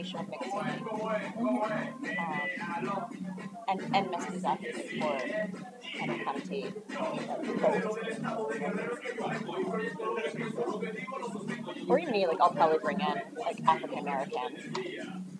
racial mixing, um, and, and for kind of. Or even me, like I'll probably bring in like African American.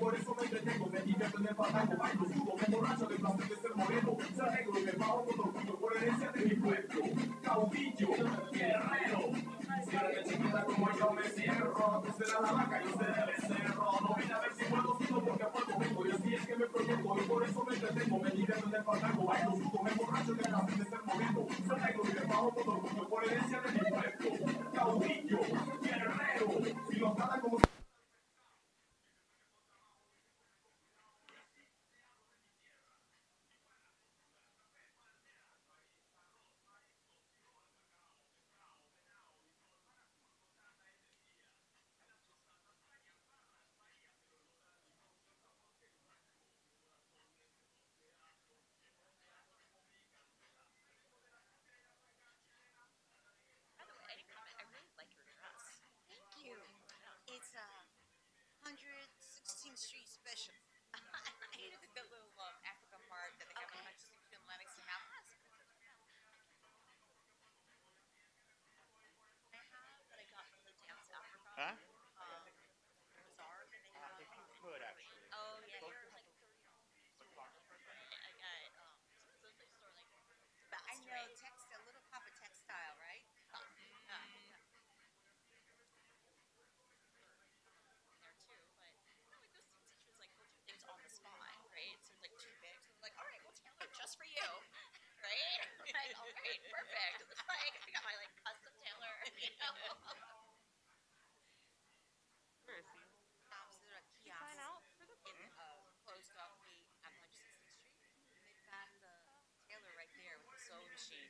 por eso me entretengo, me divierto en el pataco, bailo, subo, me borracho de placer de ser moreno, se arreglo y me bajo con orgullo por herencia de mi pueblo, caudillo, guerrero, ciérrame chiquita como yo me cierro, tú serás la vaca, yo seré el becerro, no vine a ver si puedo, sino porque a puerto vengo, y así es que me proyecto, y por eso me entretengo, me divierto en el pataco, bailo, subo, me borracho de placer de ser moreno, se arreglo y me bajo con orgullo por herencia de mi pueblo, caudillo, guerrero, y lo como... Street Special. I hated the, the little um, Africa mark that they have in Hutchinson Film Livingston House. I have that I got from the Dance Africa. Huh? Um, bazaar that they have. if you could actually. Oh yeah, they're like thirty dollars. I got um, some of those store like Bass I know Trade. textile, Little Papa Textile, right? Uh, yeah, yeah. There too, but you know, like those teachers like will do things on the spot, right? So it's like too big, so they're like, all right, we'll tailor it just for you, right? like, all right, perfect. It's like I got my like custom tailor, you know. Where is he? Um, so there are kiosks in uh, closed off gate on 116th Street. They've got the tailor right there with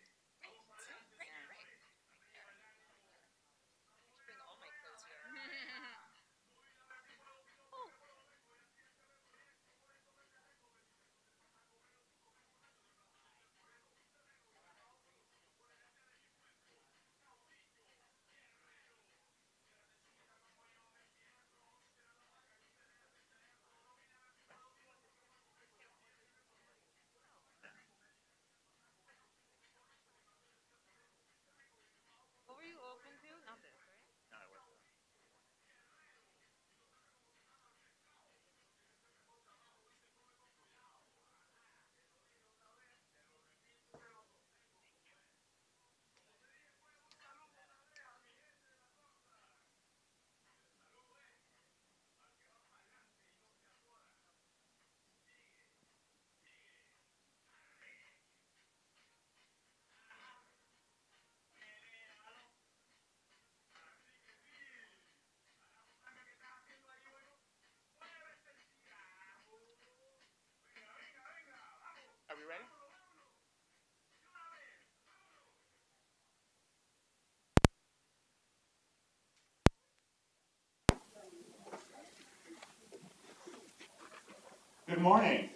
Good morning.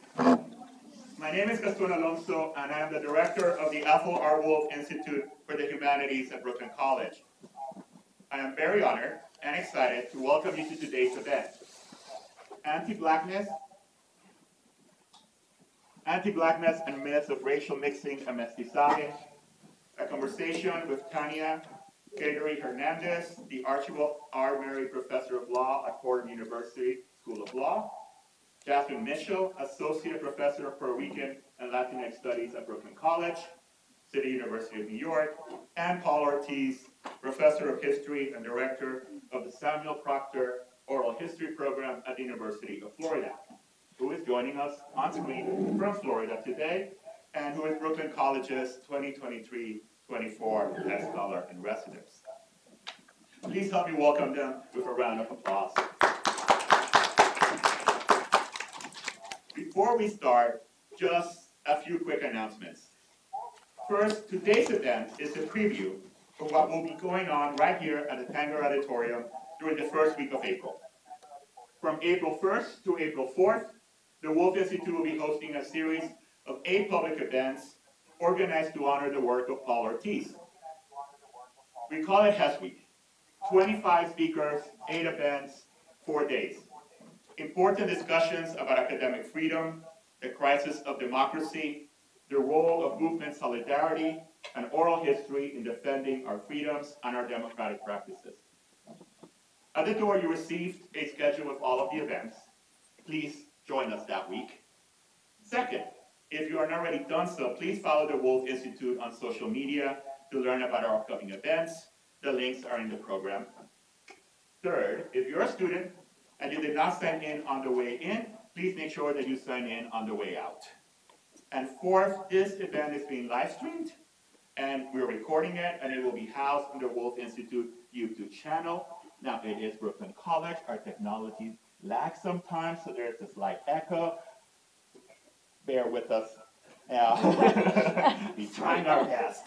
My name is Gaston Alonso, and I am the director of the Ethyle R. Wolfe Institute for the Humanities at Brooklyn College. I am very honored and excited to welcome you to today's event. Anti-Blackness, Anti-Blackness and Myths of Racial Mixing and Mestizaje, a conversation with Tanya Gregory Hernandez, the Archibald R. Murray Professor of Law at Fordham University School of Law, Jasmine Mitchell, Associate Professor of Puerto Rican and Latinx Studies at Brooklyn College, City University of New York, and Paul Ortiz, Professor of History and Director of the Samuel Proctor Oral History Program at the University of Florida, who is joining us on screen from Florida today, and who is Brooklyn College's 2023-24 Hess Scholar in Residence. Please help me welcome them with a round of applause. Before we start, just a few quick announcements. First, today's event is a preview of what will be going on right here at the Tanger Auditorium during the first week of April. From April 1st to April 4th, the Wolfe Institute will be hosting a series of eight public events organized to honor the work of Paul Ortiz. We call it Hess Week. 25 speakers, eight events, four days. Important discussions about academic freedom, the crisis of democracy, the role of movement solidarity, and oral history in defending our freedoms and our democratic practices. At the door, you received a schedule of all of the events. Please join us that week. Second, if you are not already done so, please follow the Wolfe Institute on social media to learn about our upcoming events. The links are in the program. Third, if you're a student and you did not sign in on the way in, please make sure that you sign in on the way out. And fourth, this event is being live streamed and we're recording it and it will be housed on the Wolfe Institute YouTube channel. Now it is Brooklyn College, our technology lags sometimes, so there's a slight echo. Bear with us. Uh, We're trying our best.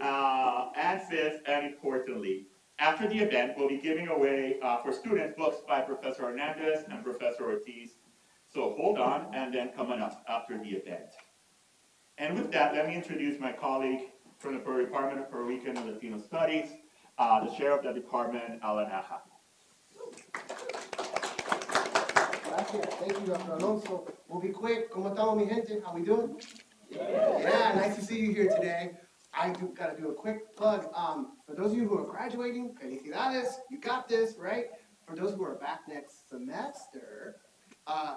Uh, and fifth, and importantly, after the event, we'll be giving away uh, for students books by Professor Hernandez and Professor Ortiz. So hold on, and then come on up after the event. And with that, let me introduce my colleague from the Department of Puerto Rican and Latino Studies, uh, the chair of the department, Alan Aja. Thank you, Dr. Alonso. We'll be quick. ¿Cómo estamos, mi gente? How we doing? Yeah, nice to see you here today. I do gotta do a quick plug. Um, for those of you who are graduating, felicidades, you got this, right? For those who are back next semester, uh,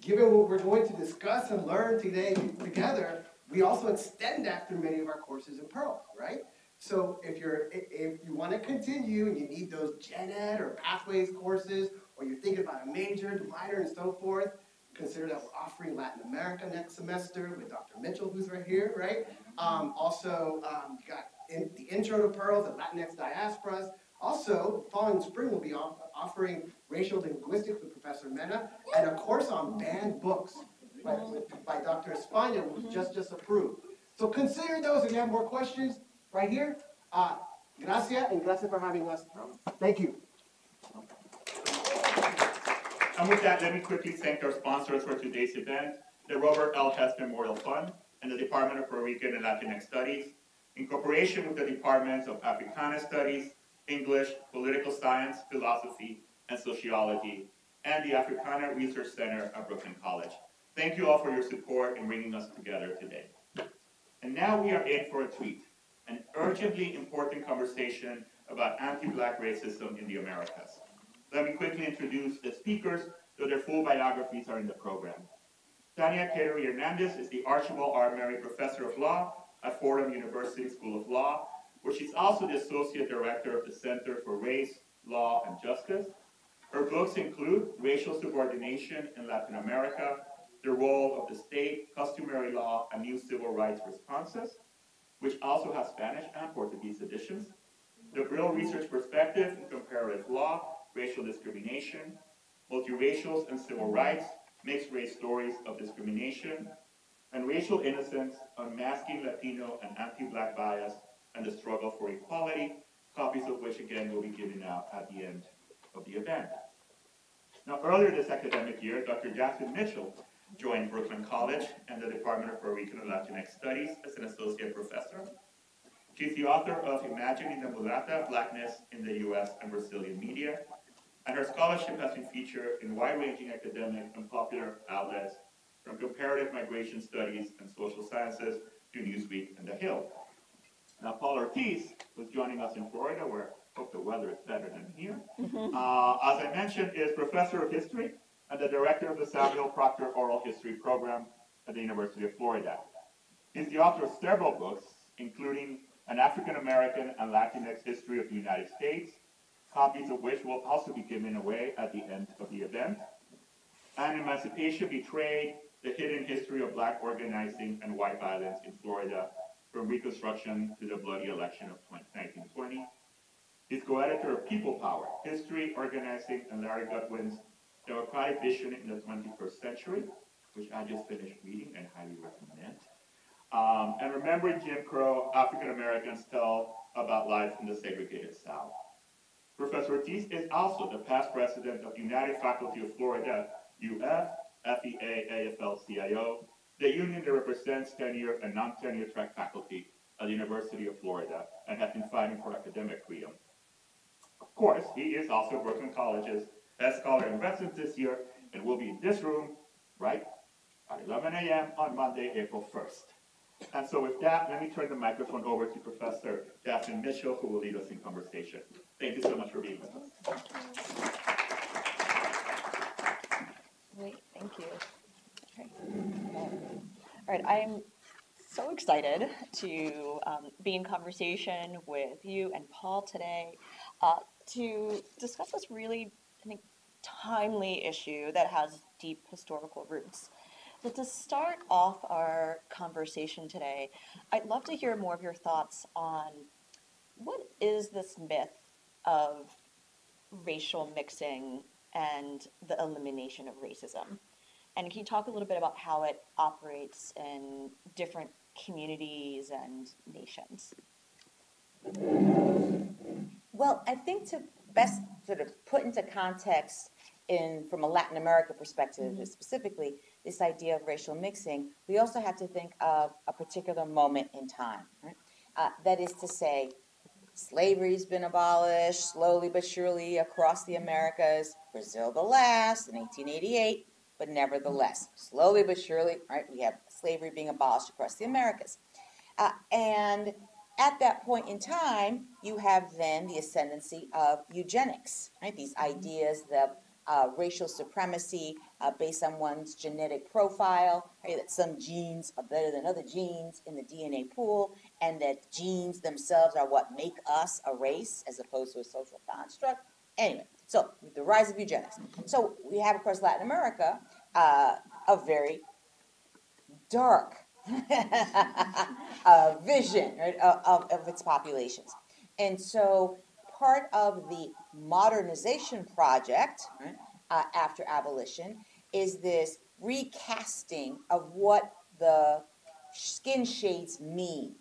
given what we're going to discuss and learn today together, we also extend that through many of our courses in Pearl, right? So if you're if you want to continue and you need those gen ed or pathways courses, or you're thinking about a major, minor, and so forth, consider that we're offering Latin America next semester with Dr. Mitchell, who's right here, right? Um, also, um, got in, the intro to Pearls and Latinx diasporas. Also, following spring, we'll be off, offering racial linguistics with Professor Mena and a course on banned books by, by Dr. Espana, was just just approved. So consider those. If you have more questions, right here. Uh, gracias and gracias for having us. Thank you. And with that, let me quickly thank our sponsors for today's event, the Robert L. Hess Memorial Fund and the Department of Puerto Rican and Latinx Studies, in cooperation with the Departments of Africana Studies, English, Political Science, Philosophy, and Sociology, and the Africana Research Center at Brooklyn College. Thank you all for your support in bringing us together today. And now we are in for a treat, an urgently important conversation about anti-black racism in the Americas. Let me quickly introduce the speakers, though their full biographies are in the program. Tanya Carey Hernandez is the Archibald R. Murray Professor of Law at Fordham University School of Law, where she's also the Associate Director of the Center for Race, Law, and Justice. Her books include Racial Subordination in Latin America, The Role of the State, Customary Law, and New Civil Rights Responses, which also has Spanish and Portuguese editions, The Brill Research Perspective in Comparative Law, Racial Discrimination, Multiracials and Civil Rights, Mixed Race Stories of Discrimination, and Racial Innocence, Unmasking Latino and Anti-Black Bias and the Struggle for Equality, copies of which again will be given out at the end of the event. Now, earlier this academic year, Dr. Jasmine Mitchell joined Brooklyn College and the Department of Puerto Rican and Latinx Studies as an associate professor. She's the author of Imagining the Mulata, Blackness in the U.S. and Brazilian Media, and her scholarship has been featured in wide-ranging academic and popular outlets from comparative migration studies and social sciences to Newsweek and The Hill. Now, Paul Ortiz was joining us in Florida, where I hope the weather is better than here. Uh, as I mentioned, is professor of history and the director of the Samuel Proctor Oral History Program at the University of Florida. He's the author of several books, including An African American and Latinx History of the United States, copies of which will also be given away at the end of the event, and Emancipation Betrayed, The Hidden History of Black Organizing and White Violence in Florida, from Reconstruction to the Bloody Election of 1920. He's co-editor of People Power, History, Organizing, and Larry Goodwyn's Democratic Vision in the Twenty-First Century, which I just finished reading and highly recommend. Um, and Remembering Jim Crow, African Americans Tell About Life in the Segregated South. Professor Ortiz is also the past president of United Faculty of Florida, UF, FEA, AFL-CIO, the union that represents tenure and non-tenure track faculty at the University of Florida and has been fighting for academic freedom. Of course, he is also Brooklyn College's Hess scholar in residence this year and will be in this room, right, at 11 a.m. on Monday, April 1st. And so with that, let me turn the microphone over to Professor Daphne Mitchell, who will lead us in conversation. Thank you so much for being with us. Great, thank you. All right, I am so excited to um, be in conversation with you and Paul today uh, to discuss this really, I think, timely issue that has deep historical roots. But to start off our conversation today, I'd love to hear more of your thoughts on what is this myth of racial mixing and the elimination of racism? And can you talk a little bit about how it operates in different communities and nations? Well, I think to best sort of put into context in from a Latin America perspective specifically this idea of racial mixing, we also have to think of a particular moment in time. Right? Uh, that is to say, slavery's been abolished slowly but surely across the Americas. Brazil the last in 1888, but nevertheless, slowly but surely, right? We have slavery being abolished across the Americas, uh, and at that point in time, you have then the ascendancy of eugenics, right? These ideas that uh, racial supremacy uh, based on one's genetic profile, right? That some genes are better than other genes in the DNA pool, and that genes themselves are what make us a race as opposed to a social construct. Anyway, so the rise of eugenics. So we have, of course, Latin America, uh, a very dark uh, vision right, of, of its populations. And so part of the modernization project right, uh, after abolition is this recasting of what the skin shades mean.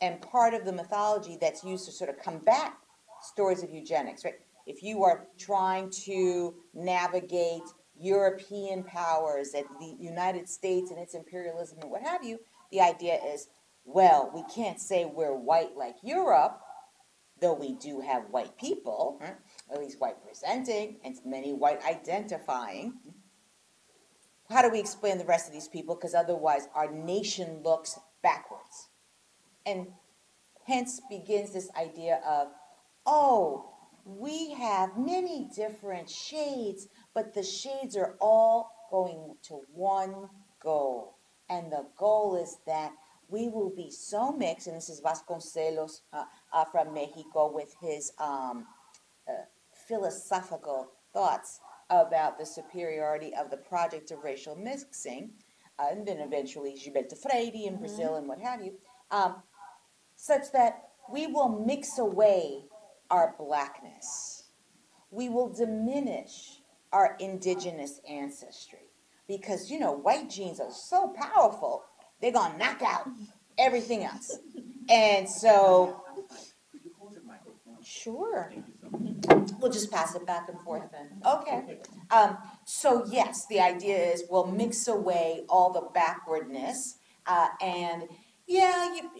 And part of the mythology that's used to sort of combat stories of eugenics, right? If you are trying to navigate European powers and the United States and its imperialism and what have you, the idea is, well, we can't say we're white like Europe, though we do have white people, right? at least white presenting, and many white identifying. How do we explain the rest of these people? Because otherwise, our nation looks backwards. And hence begins this idea of, oh, we have many different shades, but the shades are all going to one goal. And the goal is that we will be so mixed, and this is Vasconcelos uh, uh, from Mexico with his um, uh, philosophical thoughts about the superiority of the project of racial mixing, uh, and then eventually Gilberto Freyre in Brazil and what have you, um, such that we will mix away our blackness. We will diminish our indigenous ancestry because, you know, white genes are so powerful, they're going to knock out everything else. And so, sure. We'll just pass it back and forth then. Okay. Um, so yes, the idea is we'll mix away all the backwardness, uh, and yeah, you,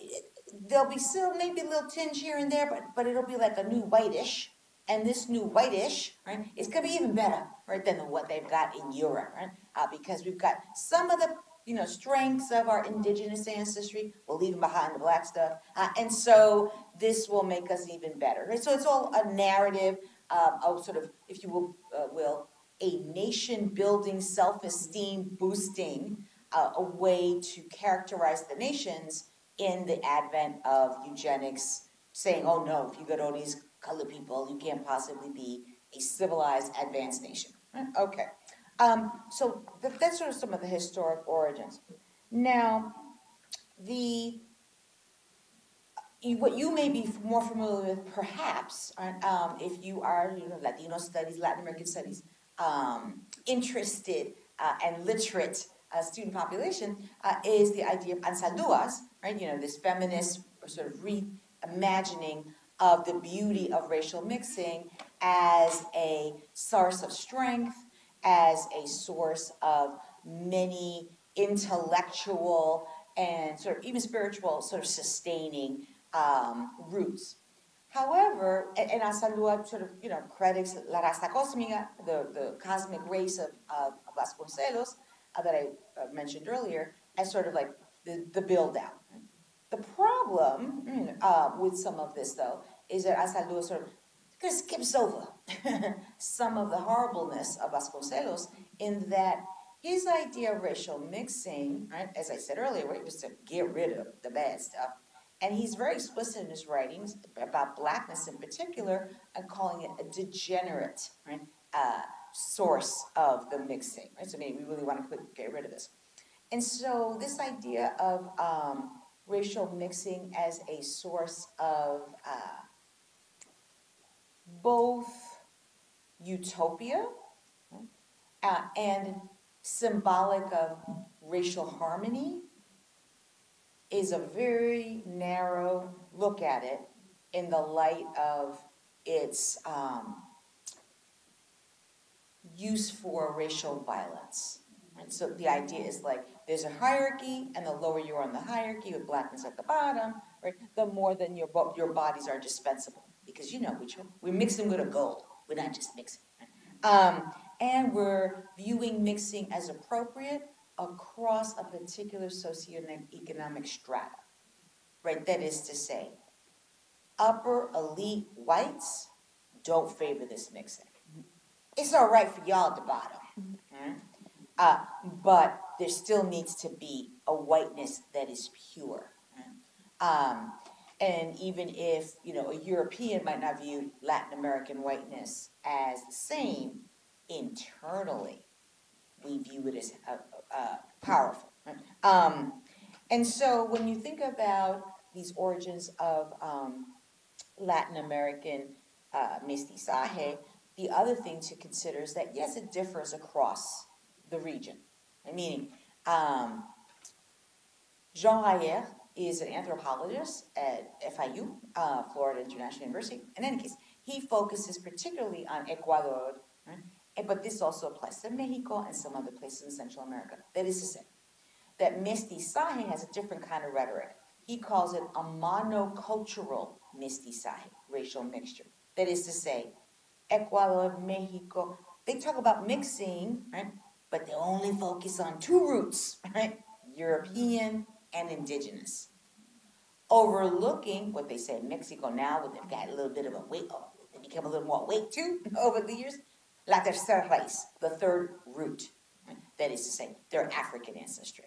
there'll be still maybe a little tinge here and there, but but it'll be like a new whitish, and this new whitish, right, it's gonna be even better, right, than what they've got in Europe, right? Uh, because we've got some of the you know strengths of our indigenous ancestry, we're leaving behind the black stuff, uh, and so this will make us even better. Right? So it's all a narrative um, of sort of, if you will, uh, will a nation building, self esteem boosting, uh, a way to characterize the nations in the advent of eugenics, saying, oh no, if you got all these colored people, you can't possibly be a civilized, advanced nation. Right? Okay. Um, so th- that's sort of some of the historic origins. Now, the you, what you may be more familiar with, perhaps, uh, um, if you are you know Latino studies, Latin American studies um, interested uh, and literate uh, student population uh, is the idea of Anzaldúa's, right? You know, this feminist sort of reimagining of the beauty of racial mixing as a source of strength, as a source of many intellectual and sort of even spiritual sort of sustaining um, roots. However, and, Anzaldúa sort of, you know, credits La Raza Cósmica, the, the cosmic race of, of Vasconcelos, uh, that I uh, mentioned earlier, as sort of like the, the build out. The problem mm, uh, with some of this, though, is that Anzaldúa sort of of skips over some of the horribleness of Vasconcelos in that his idea of racial mixing, right, as I said earlier, right, was to get rid of the bad stuff. And he's very explicit in his writings about blackness in particular and calling it a degenerate right, uh, source of the mixing. Right? So I mean, we really want to get rid of this. And so this idea of um, racial mixing as a source of uh, both utopia uh, and symbolic of racial harmony is a very narrow look at it in the light of its um, use for racial violence. And so the idea is like there's a hierarchy, and the lower you are on the hierarchy, with blackness at the bottom, right, the more then your bo- your bodies are dispensable because you know we tr- we mix them with a gold. We're not just mixing. Um, and we're viewing mixing as appropriate across a particular socioeconomic strata, right? That is to say, upper elite whites don't favor this mixing. It's all right for y'all at the bottom, uh, but there still needs to be a whiteness that is pure. Um, and even if you know a European might not view Latin American whiteness as the same, internally we view it as uh, uh, powerful. Um, and so when you think about these origins of um, Latin American uh, mestizaje, the other thing to consider is that yes, it differs across the region. Meaning, um, Jean Rahier is an anthropologist at FIU, uh, Florida International University. In any case, he focuses particularly on Ecuador, right? But this also applies to Mexico and some other places in Central America. That is to say, that mestizaje has a different kind of rhetoric. He calls it a monocultural mestizaje, racial mixture. That is to say, Ecuador, Mexico, they talk about mixing, right? But they only focus on two roots, right? European and indigenous. Overlooking what they say in Mexico now, where they've got a little bit of a weight, oh, they become a little more weight too over the years. La tercera raíz, the third root, that is to say, their African ancestry,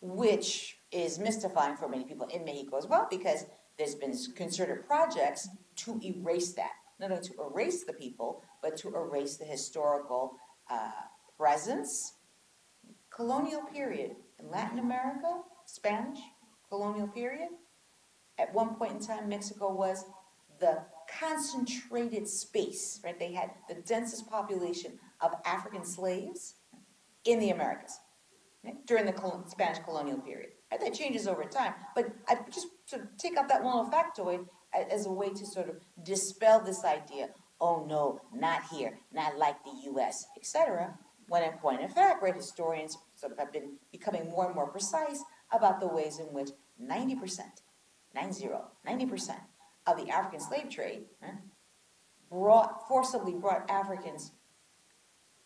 which is mystifying for many people in Mexico as well, because there's been concerted projects to erase that, not only to erase the people, but to erase the historical uh, presence, colonial period in Latin America, Spanish colonial period. At one point in time, Mexico was the concentrated space, right? They had the densest population of African slaves in the Americas right? during the Spanish colonial period. And that changes over time, but I just sort of take out that one little factoid as a way to sort of dispel this idea. Oh no, not here, not like the U.S., etc. When in point of fact, right, historians sort of have been becoming more and more precise about the ways in which 90%, 90, 90% of the African slave trade brought, forcibly brought Africans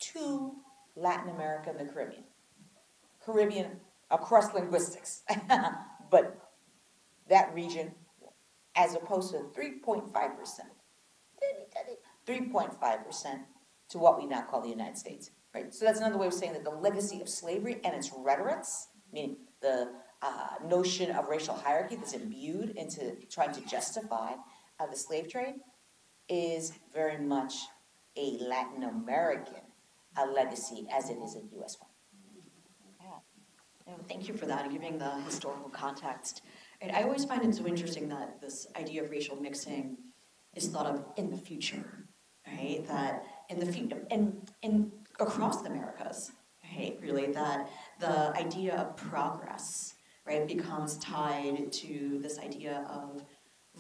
to Latin America and the Caribbean. Caribbean across linguistics, but that region, as opposed to 3.5%, 3.5% to what we now call the United States, right? So that's another way of saying that the legacy of slavery and its rhetorics, meaning the uh, notion of racial hierarchy that's imbued into trying to justify uh, the slave trade, is very much a Latin American uh, legacy as it is a U.S. one. No, thank you for that and giving the historical context. And I always find it so interesting that this idea of racial mixing is thought of in the future, right? That in the future, and in across the Americas, right? Really, that the idea of progress, right, becomes tied to this idea of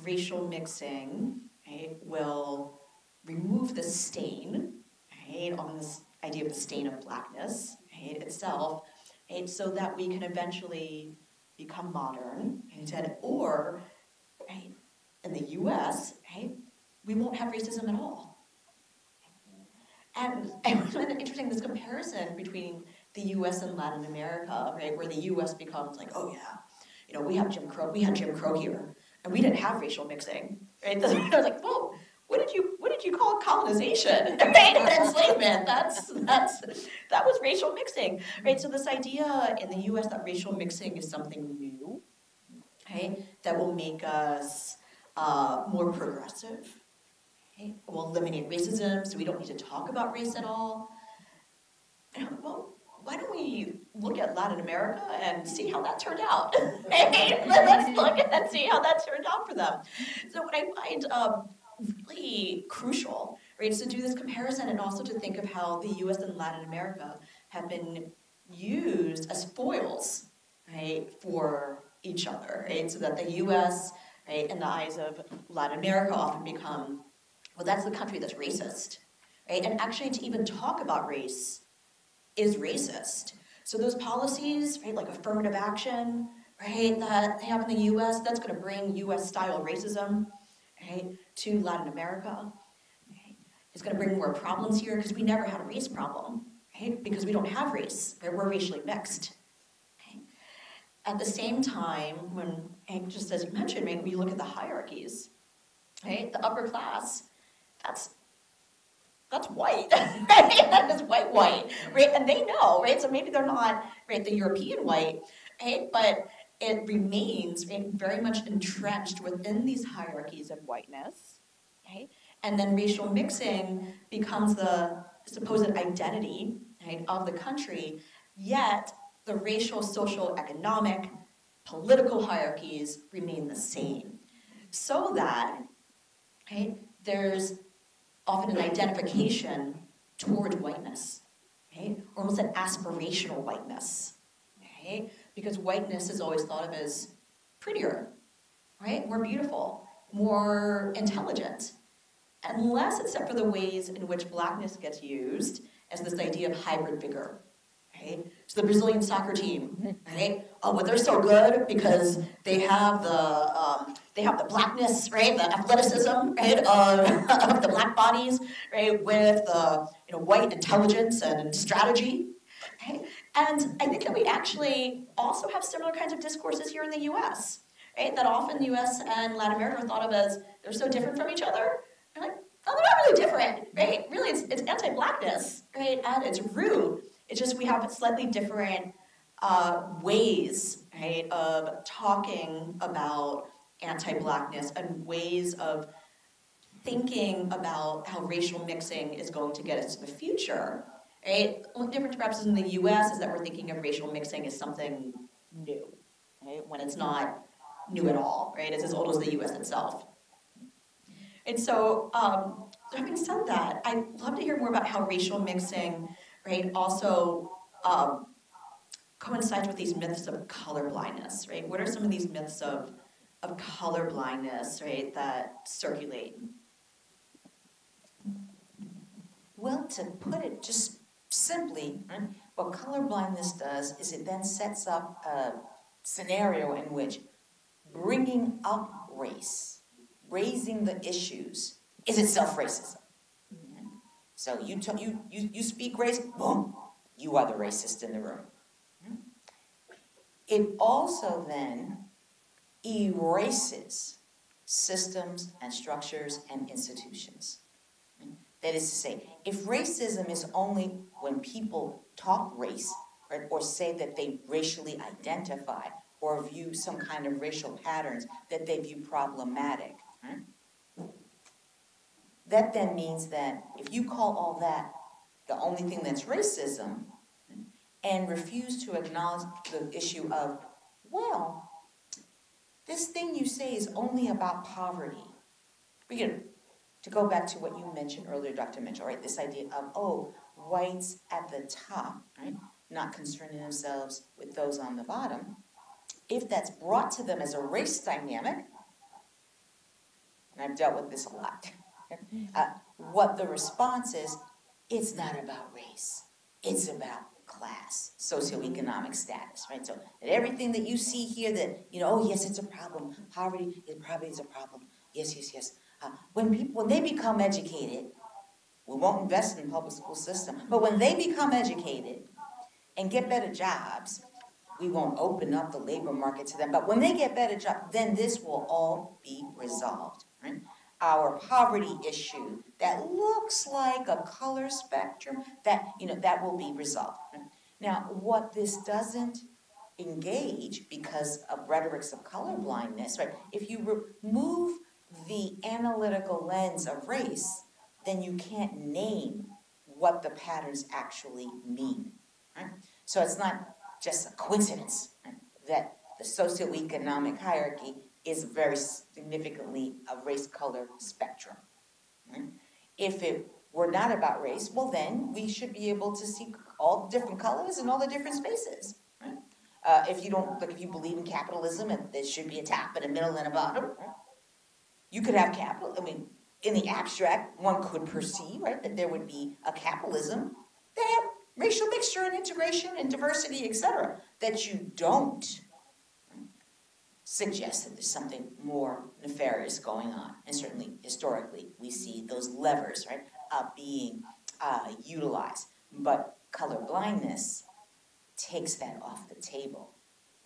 racial mixing, right, will remove the stain, right, on this idea of the stain of blackness, right, itself, right, so that we can eventually become modern, right, or, right, in the US, right, we won't have racism at all. And I find it interesting this comparison between the US and Latin America, right, where the US becomes like, oh yeah, you know, we have Jim Crow, we had Jim Crow here, and we didn't have racial mixing, right? I was like, whoa, what did you what did you call colonization, right? And enslavement. That's that's that was racial mixing, right? So this idea in the U.S. that racial mixing is something new, okay, that will make us uh, more progressive, okay? Will eliminate racism, so we don't need to talk about race at all. And well, why don't we look at Latin America and see how that turned out? Hey, Let's look at and see how that turned out for them. So what I find um, really crucial, right, is to do this comparison and also to think of how the U.S. and Latin America have been used as foils, right, for each other, right, so that the U.S. Right, in the eyes of Latin America often become, well, that's the country that's racist, right, and actually to even talk about race is racist. So those policies, right, like affirmative action, right, that have in the US, that's gonna bring US style racism, right, to Latin America. Right? It's gonna bring more problems here because we never had a race problem, right? Because we don't have race, right? We're racially mixed. Okay? At the same time, when, just as you mentioned, right, when you look at the hierarchies, right, the upper class, that's that's white? That is white, white, right? And they know, right? So maybe they're not, right, the European white, right? But it remains right, very much entrenched within these hierarchies of whiteness, right? And then racial mixing becomes the supposed identity right, of the country, yet the racial, social, economic, political hierarchies remain the same. So that right, there's often an identification toward whiteness? Or almost an aspirational whiteness? Because whiteness is always thought of as prettier, right? More beautiful, more intelligent. Unless except for the ways in which blackness gets used as this idea of hybrid vigor, right? So the Brazilian soccer team, right? Oh, well, they're so good because they have the um, they have the blackness, right? The athleticism, right, of, of the black bodies, right, with the you know white intelligence and strategy, right? And I think that we actually also have similar kinds of discourses here in the U.S. Right? That often the U.S. and Latin America are thought of as they're so different from each other. You're like, oh, they're not really different, right? Really, it's, it's anti-blackness, right? At its root, it's just we have slightly different uh, ways, right, of talking about anti-blackness and ways of thinking about how racial mixing is going to get us to the future, right? The difference perhaps in the U.S. is that we're thinking of racial mixing as something new, right? When it's not new at all, right? It's as old as the U.S. itself. And so, um, having said that, I'd love to hear more about how racial mixing, right, also um, coincides with these myths of color blindness, right? What are some of these myths of of color blindness, right, that circulate? Well, to put it just simply, what color blindness does is it then sets up a scenario in which bringing up race, raising the issues, is itself racism. So you, t- you, you, you speak race, boom, you are the racist in the room. It also then erases systems and structures and institutions. That is to say, if racism is only when people talk race right, or say that they racially identify or view some kind of racial patterns that they view problematic, right? that then means that if you call all that the only thing that's racism and refuse to acknowledge the issue of, well, this thing you say is only about poverty. To go back to what you mentioned earlier, Dr. Mitchell, right? This idea of, oh, whites at the top, right, not concerning themselves with those on the bottom, if that's brought to them as a race dynamic, and I've dealt with this a lot, uh, what the response is, it's not about race, it's about class, socioeconomic status, right? So that everything that you see here that, you know, oh, yes, it's a problem, poverty, it probably is a problem, yes, yes, yes. Uh, when people, when they become educated, we won't invest in the public school system, but when they become educated and get better jobs, we won't open up the labor market to them, but when they get better jobs, then this will all be resolved, right? Our poverty issue that looks like a color spectrum, that, you know, that will be resolved. Now, what this doesn't engage because of rhetorics of color blindness, right? If you remove the analytical lens of race, then you can't name what the patterns actually mean. Right? So it's not just a coincidence right, that the socioeconomic hierarchy is very significantly a race color spectrum. If it were not about race, well then we should be able to see all the different colors and all the different spaces. Uh, if you don't, like if you believe in capitalism and there should be a top and a middle and a bottom, you could have capital. I mean, in the abstract, one could perceive, right, that there would be a capitalism that racial mixture and integration and diversity, et cetera, that you don't suggest that there's something more nefarious going on. And certainly, historically, we see those levers, right, uh, being uh, utilized. But color blindness takes that off the table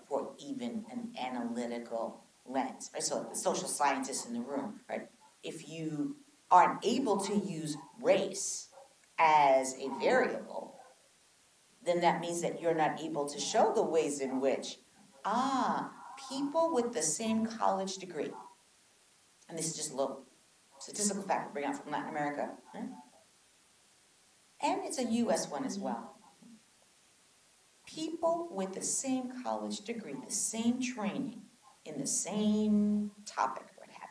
for even an analytical lens, right? So the social scientists in the room, right? If you aren't able to use race as a variable, then that means that you're not able to show the ways in which, ah, people with the same college degree, and this is just a little statistical fact to bring out from Latin America, and it's a US one as well. People with the same college degree, the same training, in the same topic, what have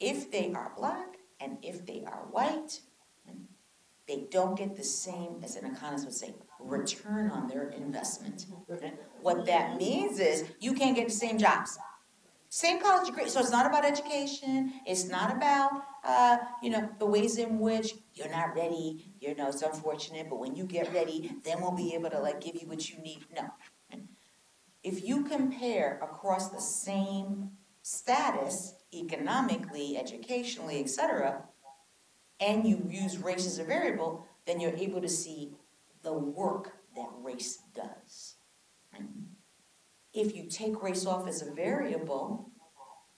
you. If they are black and if they are white, they don't get the same, as an economist would say, return on their investment. What that means is you can't get the same jobs. Same college degree, so it's not about education, it's not about, uh, you know, the ways in which you're not ready, you know, it's unfortunate, but when you get ready, then we'll be able to like give you what you need. No, if you compare across the same status, economically, educationally, etc., and you use race as a variable, then you're able to see the work that race does. If you take race off as a variable,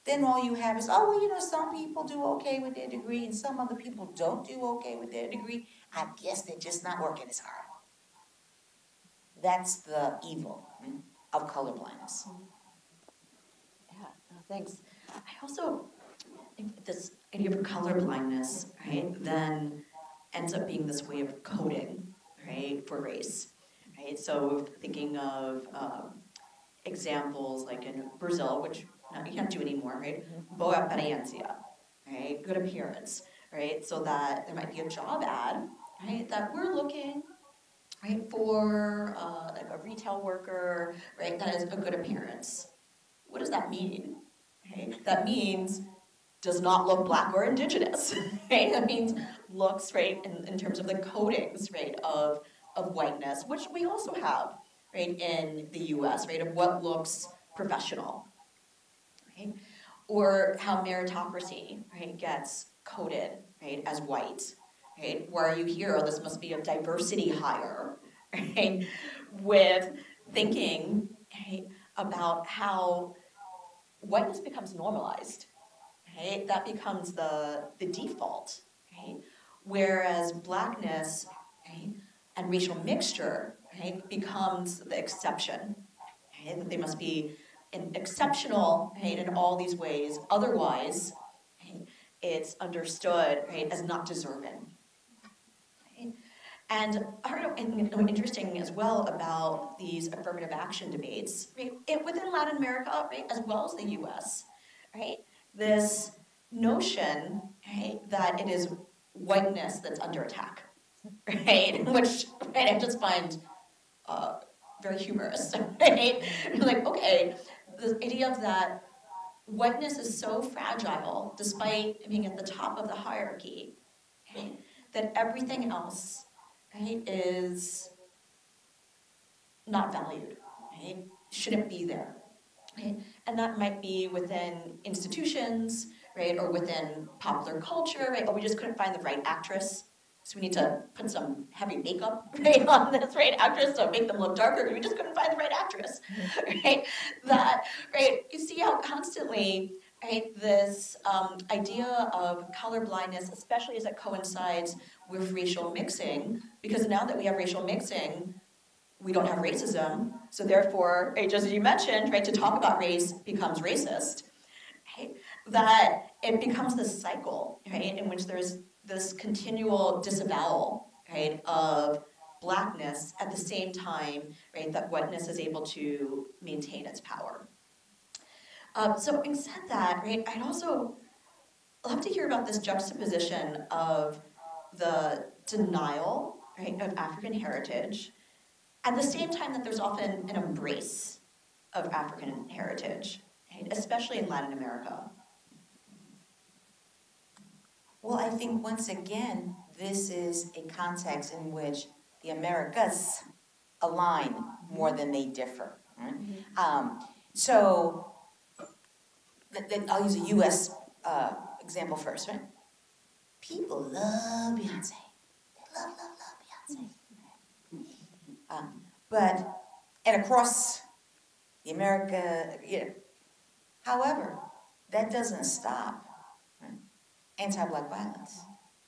then all you have is, oh, well, you know, some people do okay with their degree and some other people don't do okay with their degree. I guess they're just not working as hard. That's the evil of colorblindness. Yeah, no, thanks. I also think this idea of colorblindness, right, then ends up being this way of coding, right, for race, right? So thinking of um, examples like in Brazil, which no, you can't do anymore, right? Boa aparência, right? Good appearance, right? So that there might be a job ad, right? That we're looking right, for uh, like a retail worker, right, that has a good appearance. What does that mean? Right? That means does not look black or indigenous, right? That means looks, right, in, in terms of the codings, right, of, of whiteness, which we also have, right, in the US, right, of what looks professional, right? Or how meritocracy, right, gets coded, right, as white, right? Where are you here? Oh, this must be a diversity hire, right? With thinking right, about how whiteness becomes normalized, That becomes the, the default, right? Whereas blackness, right, and racial mixture, right, becomes the exception, right? That they must be an exceptional, right, in all these ways. Otherwise, it's understood, right, as not deserving, and I heard interesting as well about these affirmative action debates right? it, within Latin America, right, as well as the U.S. Right, this notion right, that it is whiteness that's under attack, right? Which right, I just find uh, very humorous, right? like, okay, the idea of that whiteness is so fragile, despite being at the top of the hierarchy, right? That everything else, right, is not valued, right? Shouldn't be there, right? And that might be within institutions, right, or within popular culture, right? Oh, we just couldn't find the right actress, so we need to put some heavy makeup, right, on this right actress to make them look darker. We just couldn't find the right actress, right? That, right? You see how constantly, right, this um, idea of color blindness, especially as it coincides with racial mixing, because now that we have racial mixing, we don't have racism. So therefore, just as you mentioned, right, to talk about race becomes racist. Right? That it becomes this cycle, right, in which there's this continual disavowal, right, of blackness at the same time, right, that whiteness is able to maintain its power. Um, so having said that, right, I'd also love to hear about this juxtaposition of the denial, right, of African heritage, at the same time that there's often an embrace of African heritage, right, especially in Latin America. Well, I think once again, this is a context in which the Americas align more than they differ. right? Um, so, th- th- I'll use a U.S. Uh, example first, right? People love Beyonce. They love, love, love Beyonce. Um, but, and across the America, you know, however, that doesn't stop anti-black violence,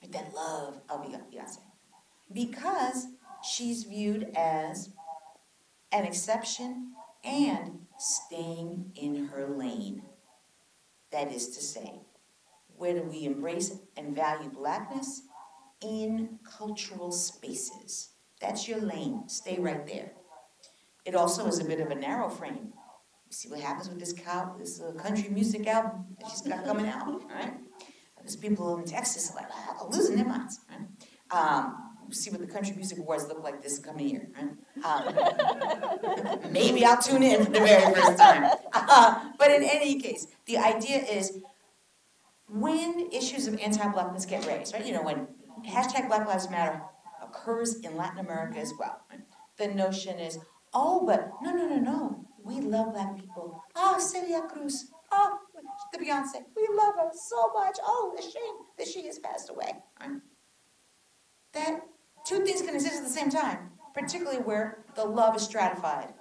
right? that love of Beyonce, because she's viewed as an exception and staying in her lane. That is to say, where do we embrace and value blackness? In cultural spaces. That's your lane. Stay right there. It also is a bit of a narrow frame. You see what happens with this cow, this uh, country music album that she's got coming out, right? There's people in Texas are like ah, losing their minds. Right? Um, see what the country music awards look like this coming year. Right? Um, maybe I'll tune in for the very first time. Uh, but in any case, the idea is when issues of anti-blackness get raised, right? You know, when hashtag Black Lives Matter occurs in Latin America as well, the notion is, oh, but no, no, no, no. We love black people. Oh, Celia Cruz. Oh, the Beyonce. We love her so much. Oh, the shame that she has passed away. That two things can exist at the same time, particularly where the love is stratified.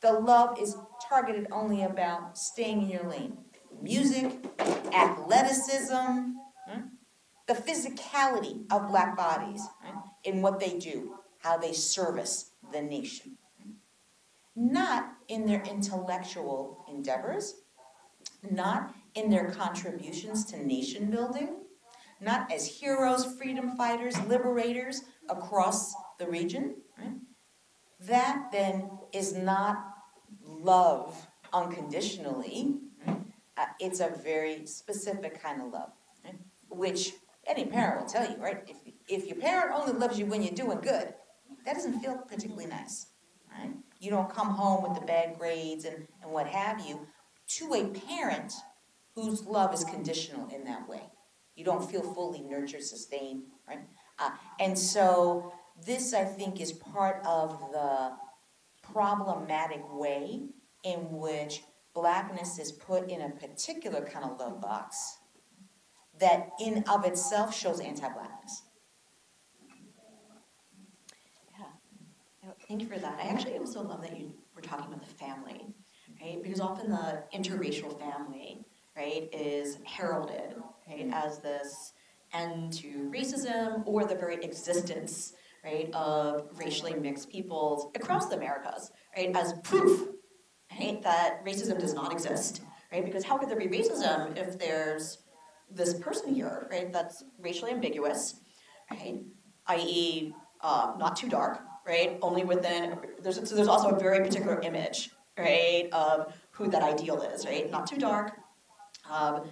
The love is targeted only about staying in your lane. Music, athleticism? The physicality of black bodies right? in what they do, how they service the nation. Not in their intellectual endeavors, not in their contributions to nation building, not as heroes, freedom fighters, liberators across the region. Right? That then is not love unconditionally. Right? Uh, it's a very specific kind of love, right? which any parent will tell you, right? If, if your parent only loves you when you're doing good, that doesn't feel particularly nice, right? You don't come home with the bad grades and, and what have you to a parent whose love is conditional in that way. You don't feel fully nurtured, sustained, right? Uh, and so this, I think, is part of the problematic way in which blackness is put in a particular kind of love box that in of itself shows anti-blackness. Yeah. Oh, thank you for that. I actually also love that you were talking about the family, right? Because often the interracial family, right, is heralded, right, as this end to racism or the very existence, right, of racially mixed peoples across the Americas, right, as proof, right, that racism does not exist, right? Because how could there be racism if there's this person here, right, that's racially ambiguous, right, i.e., uh, not too dark, right, only within, there's, so there's also a very particular image, right, of who that ideal is, right, not too dark, um,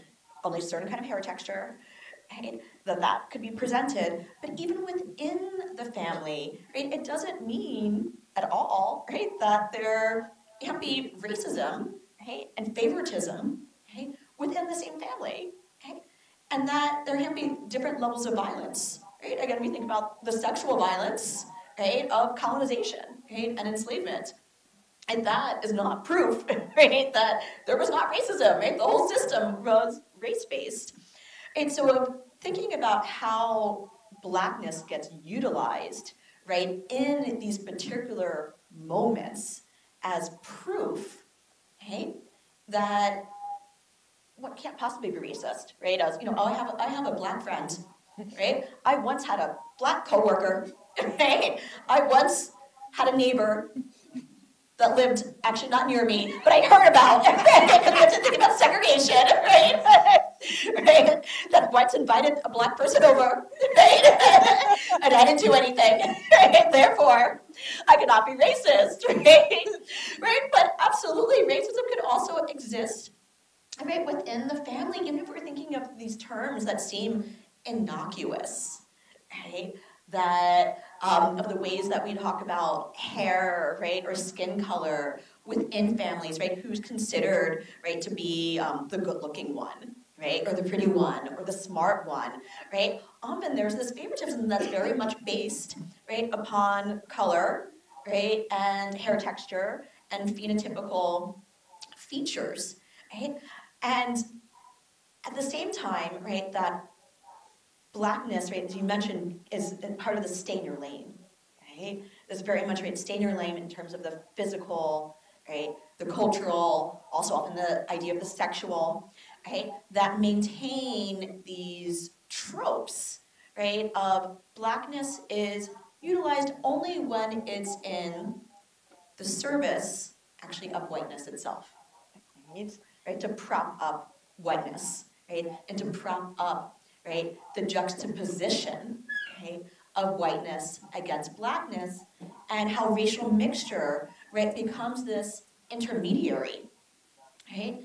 only certain kind of hair texture, right? That that could be presented, but even within the family, right, it doesn't mean at all, right, that there can't be racism, right, and favoritism, right, within the same family? And that there can be different levels of violence, right? Again, we think about the sexual violence, right, of colonization, right, and enslavement. And that is not proof, right, that there was not racism, right? The whole system was race-based. And so um, thinking about how blackness gets utilized, right, in these particular moments as proof, right, that what can't possibly be racist, right? As you know, oh, I have I have a black friend, right? I once had a black coworker, right? I once had a neighbor that lived actually not near me, but I heard about because we have to think about segregation, right? right? That once invited a black person over, right? and I didn't do anything, right? Therefore, I cannot be racist, right? right? But absolutely, racism could also exist, right, within the family, even if we're thinking of these terms that seem innocuous, right? That um, of the ways that we talk about hair, right, or skin color within families, right? Who's considered, right, to be um, the good-looking one, right, or the pretty one, or the smart one, right? Often there's this favoritism that's very much based, right, upon color, right, and hair texture and phenotypical features, right? And at the same time, right, that blackness, right, as you mentioned, is part of the stay in your lane, right? It's very much, right, stay in your lane in terms of the physical, right, the cultural, also often the idea of the sexual, right, that maintain these tropes, right, of blackness is utilized only when it's in the service, actually, of whiteness itself, right? Right, to prop up whiteness, right, and to prop up, right, the juxtaposition, right, of whiteness against blackness, and how racial mixture, right, becomes this intermediary, right,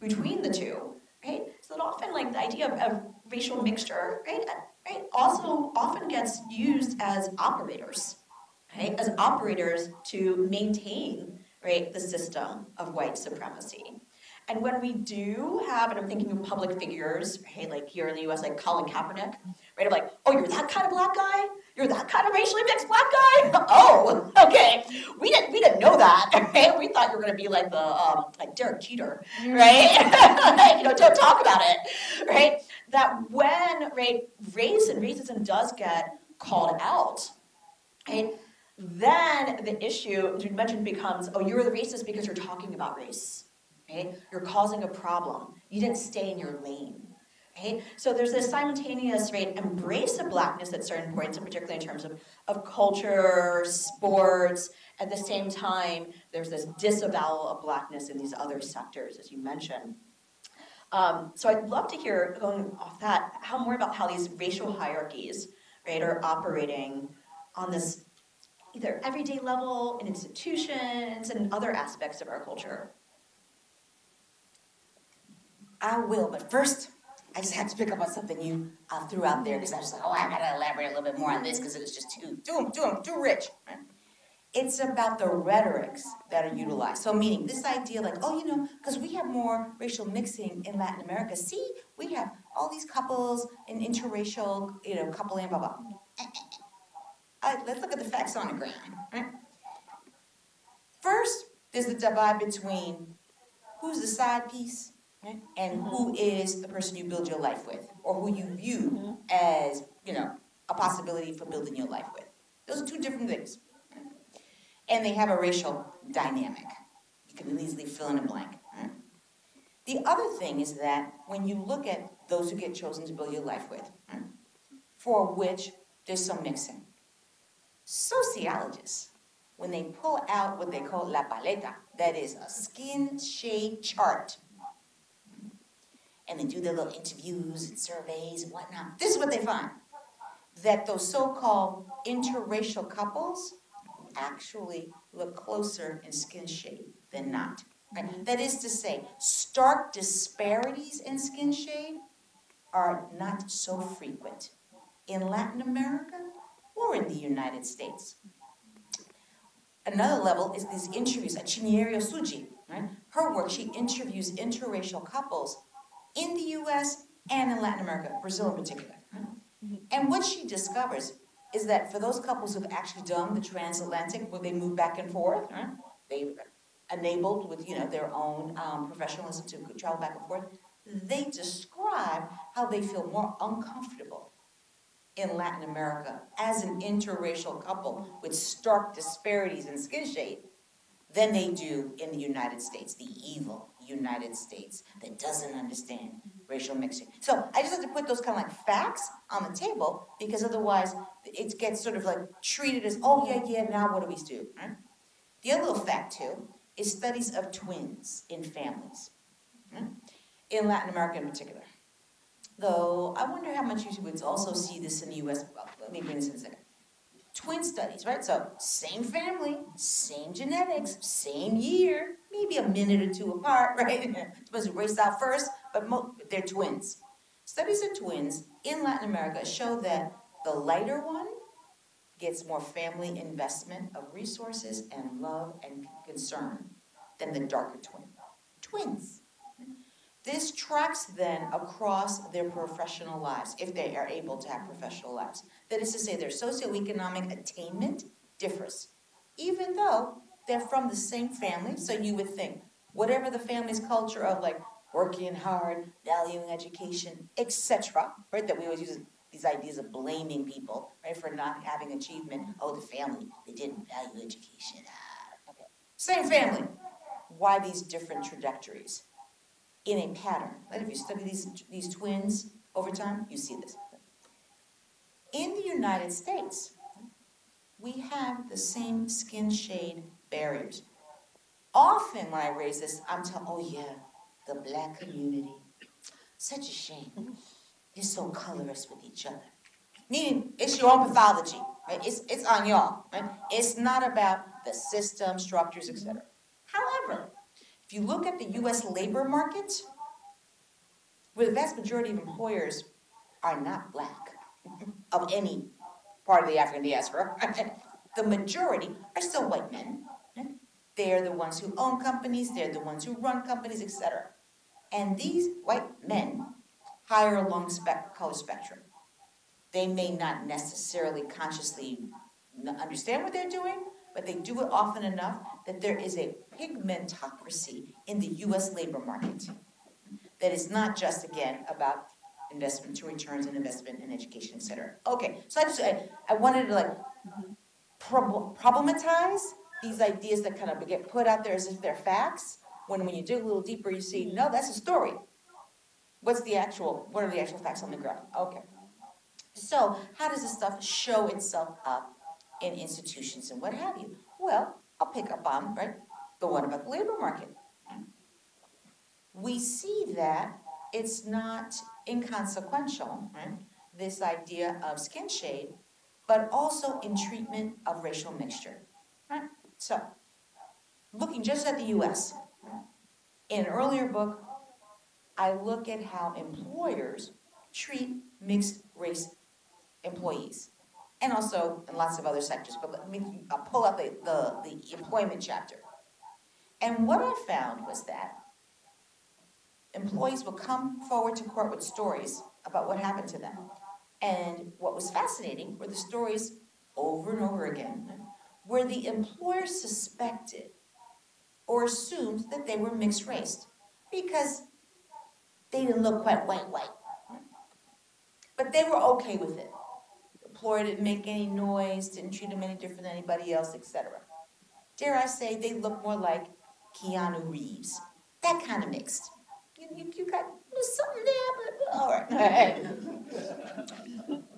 between the two, right? So that often, like, the idea of, of racial mixture, right, right, also often gets used as operators, right, as operators to maintain, right, the system of white supremacy. And when we do have, and I'm thinking of public figures, right, like here in the US, like Colin Kaepernick, right, of like, oh, you're that kind of black guy? You're that kind of racially mixed black guy? oh, okay. We didn't, we didn't know that, right? We thought you were gonna be like the, um, like Derek Jeter, right? you know, don't talk about it, right? That when, right, race and racism does get called out, right, then the issue, as you mentioned, becomes, oh, you're the racist because you're talking about race You're causing a problem. You didn't stay in your lane, right? So there's this simultaneous, right, embrace of blackness at certain points, and particularly in terms of, of culture, sports. At the same time, there's this disavowal of blackness in these other sectors, as you mentioned. Um, so I'd love to hear, going off that, how more about how these racial hierarchies, right, are operating on this either everyday level in institutions and other aspects of our culture. I will, but first, I just had to pick up on something you uh, threw out there because I was like, oh, I gotta elaborate a little bit more on this because it was just too, too, too, too rich. right? It's about the rhetorics that are utilized. So, meaning this idea, like, oh, you know, because we have more racial mixing in Latin America. See, we have all these couples and interracial, you know, coupling, blah blah. Uh, let's look at the facts on the ground. Right? First, there's the divide between who's the side piece right? And who is the person you build your life with, or who you view mm-hmm. as, you know, a possibility for building your life with. Those are two different things. And they have a racial dynamic. You can easily fill in a blank. Mm-hmm. The other thing is that when you look at those who get chosen to build your life with, mm-hmm, for which there's some mixing, sociologists, when they pull out what they call la paleta, that is a skin shade chart, and they do their little interviews and surveys and whatnot, this is what they find. That those so-called interracial couples actually look closer in skin shade than not. Right? That is to say, stark disparities in skin shade are not so frequent in Latin America or in the United States. Another level is these interviews at Chinyere Osuji, right? Her work, she interviews interracial couples in the US and in Latin America, Brazil in particular. And what she discovers is that for those couples who've actually done the transatlantic, where they move back and forth? They enabled with, you know, their own um, professionalism to travel back and forth, they describe how they feel more uncomfortable in Latin America as an interracial couple with stark disparities in skin shade than they do in the United States, the evil United States that doesn't understand racial mixing. So I just have to put those kind of like facts on the table because otherwise it gets sort of like treated as, oh yeah, yeah, now what do we do? right? The other little fact too is studies of twins in families, right? in Latin America in particular. Though I wonder how much you would also see this in the US. Well, let me bring this in a second. Twin studies, right? So same family, same genetics, same year, maybe a minute or two apart, right? Depends who raced out first, but they're twins. Studies of twins in Latin America show that the lighter one gets more family investment of resources and love and concern than the darker twin. Twins. This tracks then across their professional lives, if they are able to have professional lives. That is to say, their socioeconomic attainment differs, even though they're from the same family. So you would think, whatever the family's culture of like working hard, valuing education, etc., right? That we always use these ideas of blaming people, right, for not having achievement. Oh, the family, they didn't value education. Ah, okay. Same family. Why these different trajectories? in a pattern. Right? If you study these, these twins over time, you see this. In the United States, we have the same skin shade barriers. Often when I raise this, I'm telling, oh yeah, the black community, such a shame. You're so colorist with each other. Meaning, it's your own pathology, right? It's, it's on y'all, right? It's not about the system, structures, etc. However, if you look at the US labor market, where the vast majority of employers are not black of any part of the African diaspora, the majority are still white men. They're the ones who own companies, they're the ones who run companies, etc. And these white men hire along spec- color spectrum. They may not necessarily consciously understand what they're doing, but they do it often enough that there is a pigmentocracy in the US labor market that is not just, again, about investment to returns and investment in education, et cetera. Okay, so I just, I, I wanted to like mm-hmm. prob- problematize these ideas that kind of get put out there as if they're facts, when when you dig a little deeper, you see, no, that's a story. What's the actual, what are the actual facts on the ground? Okay. So how does this stuff show itself up in institutions and what have you? Well, I'll pick up on, right, the one about the labor market. We see that it's not inconsequential, right, this idea of skin shade, but also in treatment of racial mixture. So, looking just at the US, in an earlier book, I look at how employers treat mixed race employees and also in lots of other sectors, but let me I'll pull up the, the, the employment chapter. And what I found was that employees would come forward to court with stories about what happened to them. And what was fascinating were the stories over and over again where the employer suspected or assumed that they were mixed race because they didn't look quite white white. But they were okay with it employer didn't make any noise, didn't treat them any different than anybody else, etc. Dare I say, they look more like Keanu Reeves. That kind of mixed. You, you, you got something there, but all right.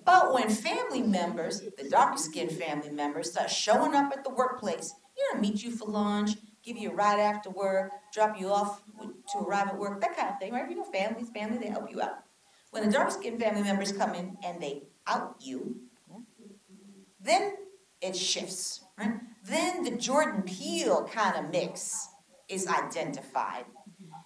but when family members, the darker skinned family members, start showing up at the workplace, you know, meet you for lunch, give you a ride after work, drop you off to arrive at work, that kind of thing, right? You know, families, family, they help you out. When the dark skinned family members come in and they out you, then it shifts, right? Then the Jordan Peele kind of mix is identified.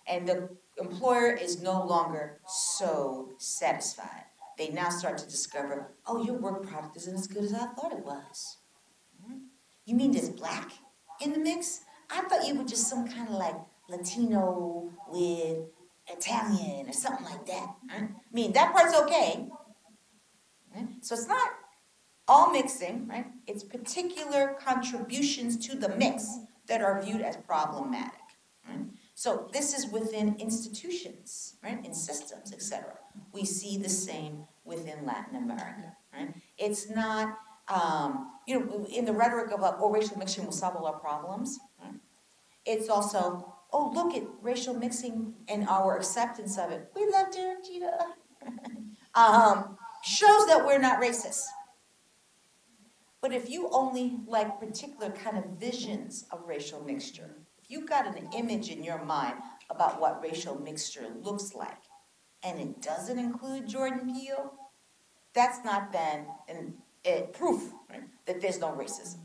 And the employer is no longer so satisfied. They now start to discover, oh, your work product isn't as good as I thought it was. Hmm? You mean there's black in the mix? I thought you were just some kind of like Latino with Italian or something like that. I mean, that part's okay. So it's not all mixing, right? It's particular contributions to the mix that are viewed as problematic. So this is within institutions, right, in systems, etc. We see the same within Latin America, right? It's not, um, you know, in the rhetoric of, uh, oh, racial mixing will solve all our problems. right? It's also, oh, look at racial mixing and our acceptance of it. We love Jeter. um, shows that we're not racist. But if you only like particular kind of visions of racial mixture, you've got an image in your mind about what racial mixture looks like, and it doesn't include Jordan Peele, that's not then an, a proof right, that there's no racism.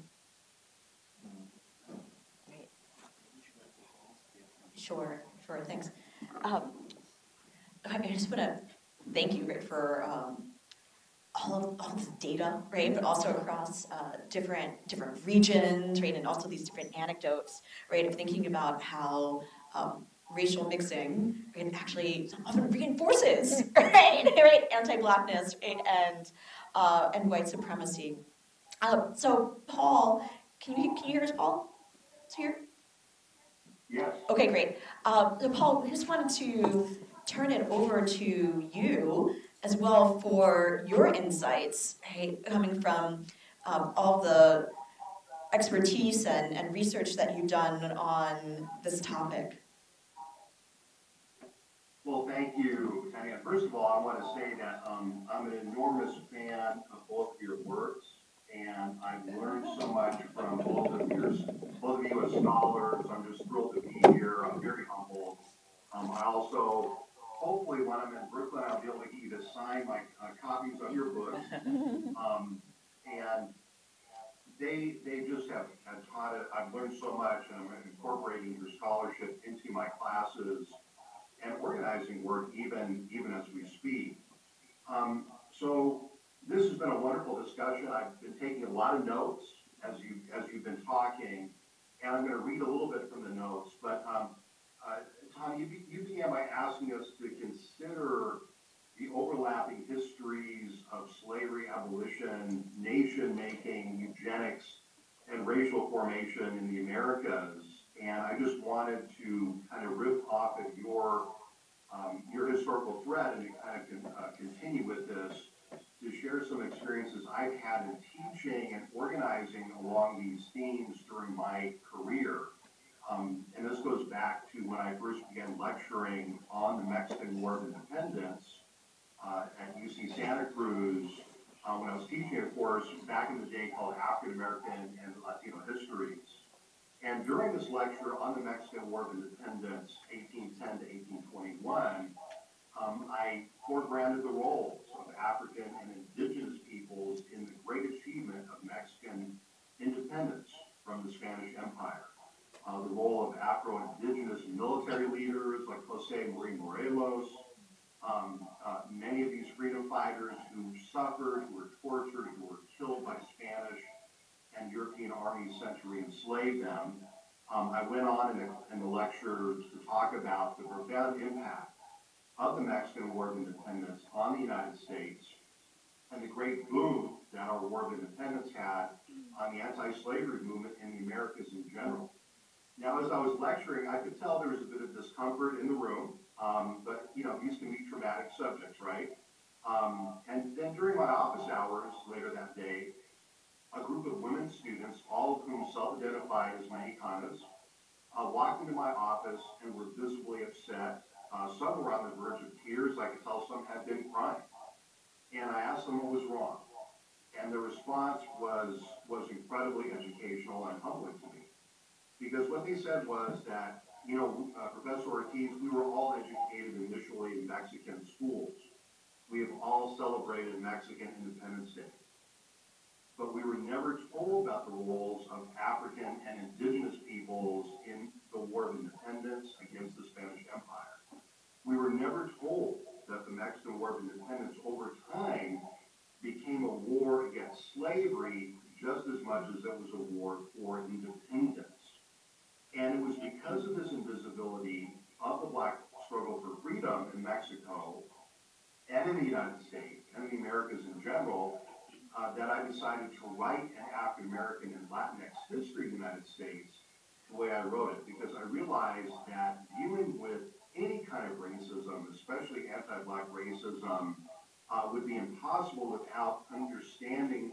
Sure, sure, thanks. Um, I just wanna thank you, Rick, for, um, all of, all this data, right, but also across, uh, different, different regions, right, and also these different anecdotes, right, of thinking about how, um, racial mixing, right, actually often reinforces, right, right, anti-blackness, right, and, uh, and white supremacy. Um, so, Paul, can you, can you hear us, Paul? Is he here? Yes. Okay, great. Um, so Paul, we just wanted to turn it over to you as well for your insights, right, coming from um, all the expertise and, and research that you've done on this topic. Well, thank you, Tanya. First of all, I want to say that um, I'm an enormous fan of both of your works, and I've learned so much from both of your, both of you as scholars. I'm just thrilled to be here. I'm very humbled. Um, I also, hopefully, when I'm in Brooklyn, I'll be able to get you to sign my uh, copies of your books. Um, and they, they just have, have taught it. I've learned so much, and I'm incorporating your scholarship into my classes and organizing work even, even as we speak. Um, so this has been a wonderful discussion. I've been taking a lot of notes as you, as you've been talking, and I'm gonna read a little bit from the notes, but, um, uh, Tom, you, you began by asking us to consider the overlapping histories of slavery, abolition, nation-making, eugenics, and racial formation in the Americas. And I just wanted to kind of rip off of your, um, your historical thread and kind of uh, continue with this to share some experiences I've had in teaching and organizing along these themes during my career. Um, and this goes back to when I first began lecturing on the Mexican War of Independence uh, at UC Santa Cruz, uh, when I was teaching a course back in the day called African American and Latino Histories. And during this lecture on the Mexican War of Independence, 1810 to 1821, um, I foregrounded the roles of African and indigenous peoples in the great achievement of Mexican independence from the Spanish Empire. Uh, the role of Afro-Indigenous military leaders like Jose Maria Morelos, um, uh, many of these freedom fighters who suffered, who were tortured, who were killed by Spanish and European armies sent to re-enslave them. Um, I went on in the, in the lecture to talk about the profound impact of the Mexican War of Independence on the United States and the great boom that our War of Independence had on the anti-slavery movement in the Americas in general. Now, as I was lecturing, I could tell there was a bit of discomfort in the room, um, but you know, these can be traumatic subjects, right? Um, and then during my office hours later that day, a group of women students, all of whom self-identified as Mexicanas, uh, walked into my office and were visibly upset. Uh, some were on the verge of tears. I could tell some had been crying. And I asked them what was wrong. And the response was, was incredibly educational and humbling to me. Because what they said was that, you know, uh, Professor Ortiz, we were all educated initially in Mexican schools. We have all celebrated Mexican Independence Day. But we were never told about the roles of African and indigenous peoples in the War of Independence against the Spanish Empire. We were never told that the Mexican War of Independence over time became a war against slavery just as much as it was a war for independence. And it was because of this invisibility of the black struggle for freedom in Mexico and in the United States and the Americas in general uh, that I decided to write an African American and Latinx history of the United States the way I wrote it because I realized that dealing with any kind of racism, especially anti-black racism, uh, would be impossible without understanding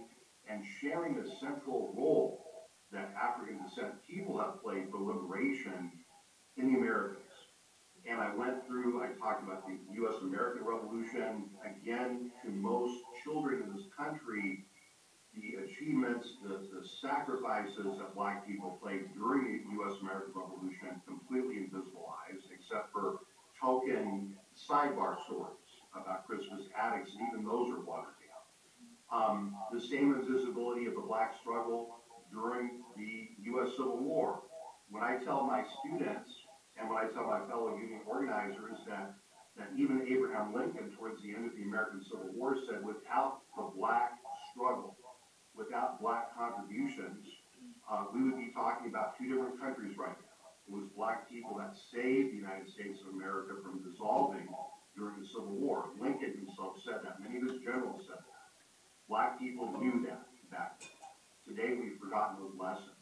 and sharing the central role that African descent people have played for liberation in the Americas. And I went through, I talked about the U.S. American Revolution, again, to most children in this country, the achievements, the, the sacrifices that black people played during the U.S. American Revolution completely invisibilized, except for token sidebar stories about Crispus Attucks, and even those are watered down. Um, the same invisibility of the black struggle during the U.S. Civil War. When I tell my students, and when I tell my fellow union organizers that, that even Abraham Lincoln, towards the end of the American Civil War, said, without the black struggle, without black contributions, uh, we would be talking about two different countries right now. It was black people that saved the United States of America from dissolving during the Civil War. Lincoln himself said that. Many of his generals said that. Black people knew that back then. Today, we've forgotten those lessons.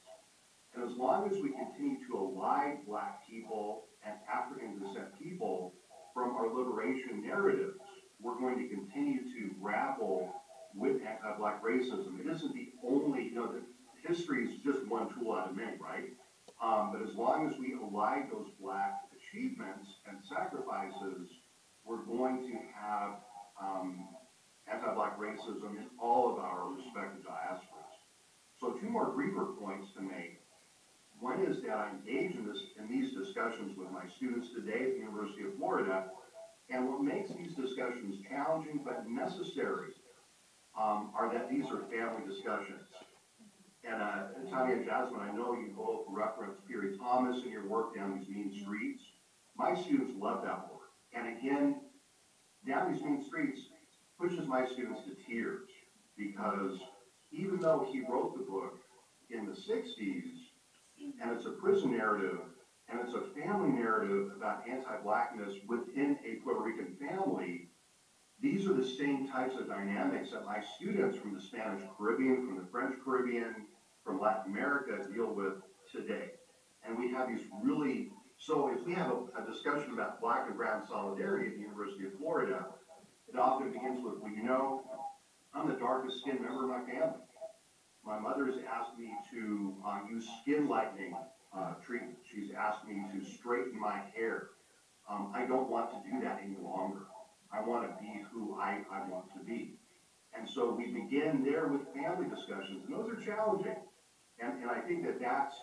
And as long as we continue to ally black people and African descent people from our liberation narratives, we're going to continue to grapple with anti-black racism. It isn't the only, you know, history is just one tool out of many, right? Um, but as long as we ally those black achievements and sacrifices, we're going to have um, anti-black racism in all of our respective two more briefer points to make. One is that I engage in this in these discussions with my students today at the University of Florida, and what makes these discussions challenging but necessary um, are that these are family discussions. And uh, Tanya Jasmine, I know you both referenced Piri Thomas in your work down these mean streets. My students love that work. And again, down these mean streets pushes my students to tears because even though he wrote the book in the 60s, and it's a prison narrative, and it's a family narrative about anti-blackness within a Puerto Rican family, these are the same types of dynamics that my students from the Spanish Caribbean, from the French Caribbean, from Latin America deal with today. And we have these really, so if we have a, a discussion about black and brown solidarity at the University of Florida, it often begins with, well, you know, I'm the darkest skinned member of my family. My mother has asked me to uh, use skin lightening uh, treatment. She's asked me to straighten my hair. Um, I don't want to do that any longer. I want to be who I, I want to be. And so we begin there with family discussions, and those are challenging. And, and I think that that's,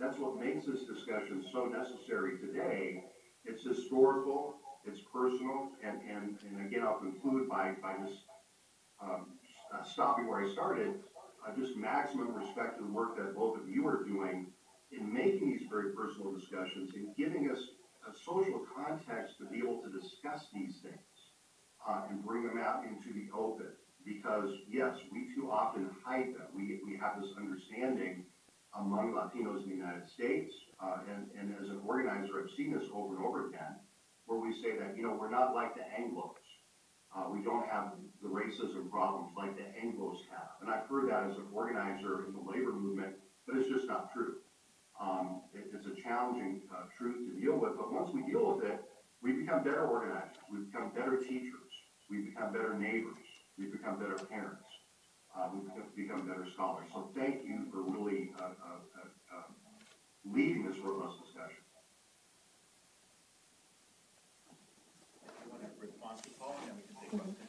that's what makes this discussion so necessary today. It's historical, it's personal, and, and, and again, I'll conclude by, by just um, uh, stopping where I started, uh, just maximum respect to the work that both of you are doing in making these very personal discussions and giving us a social context to be able to discuss these things uh, and bring them out into the open. Because yes, we too often hide them. We, we have this understanding among Latinos in the United States, uh, and, and as an organizer, I've seen this over and over again, where we say that, you know, we're not like the Anglos. Uh, we don't have the racism problems like the Anglos have. And I've heard that as an organizer in the labor movement, but it's just not true. Um, it, it's a challenging uh, truth to deal with, but once we deal with it, we become better organizers, we become better teachers, we become better neighbors, we become better parents, uh, we become, better scholars. So thank you for really uh, uh, uh, leading this robust discussion. You want to respond to Paul, and then we can take questions.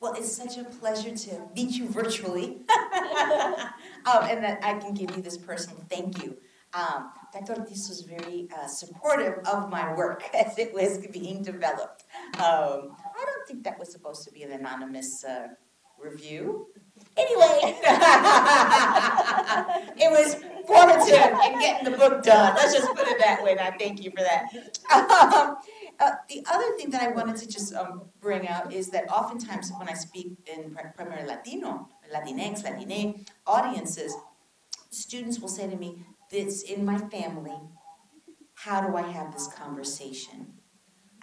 Well, it's such a pleasure to meet you virtually. um, and that I can give you this personal thank you. Um, Dr. Ortiz was very uh, supportive of my work as it was being developed. Um, I don't think that was supposed to be an anonymous uh, review. Anyway, it was formative in getting the book done. Let's just put it that way, and I thank you for that. Uh, the other thing that I wanted to just, um, bring out is that oftentimes when I speak in pri- primarily Latino, Latinx, Latine audiences, students will say to me, this in my family, how do I have this conversation?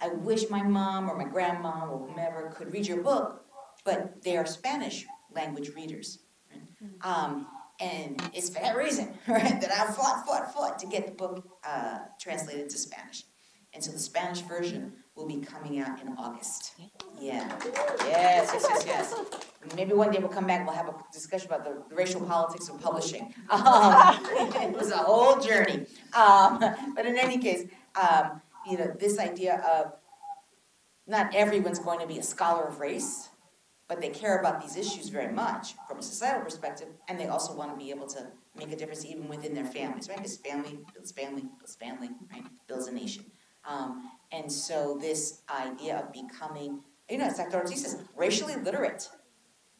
I wish my mom or my grandma or whomever could read your book, but they are Spanish language readers. right? Um, and it's for that reason, right, that I fought, fought, fought to get the book uh, translated to Spanish. And so the Spanish version will be coming out in August. Yeah, yes, yes, yes, yes. Maybe one day we'll come back, we'll have a discussion about the racial politics of publishing. Um, It was a whole journey. Um, But in any case, um, you know, this idea of not everyone's going to be a scholar of race, but they care about these issues very much from a societal perspective, and they also want to be able to make a difference even within their families, right? Because family builds family, builds family, right? Builds a nation. Um, and so this idea of becoming, you know, as Dr. Ortiz says, racially literate.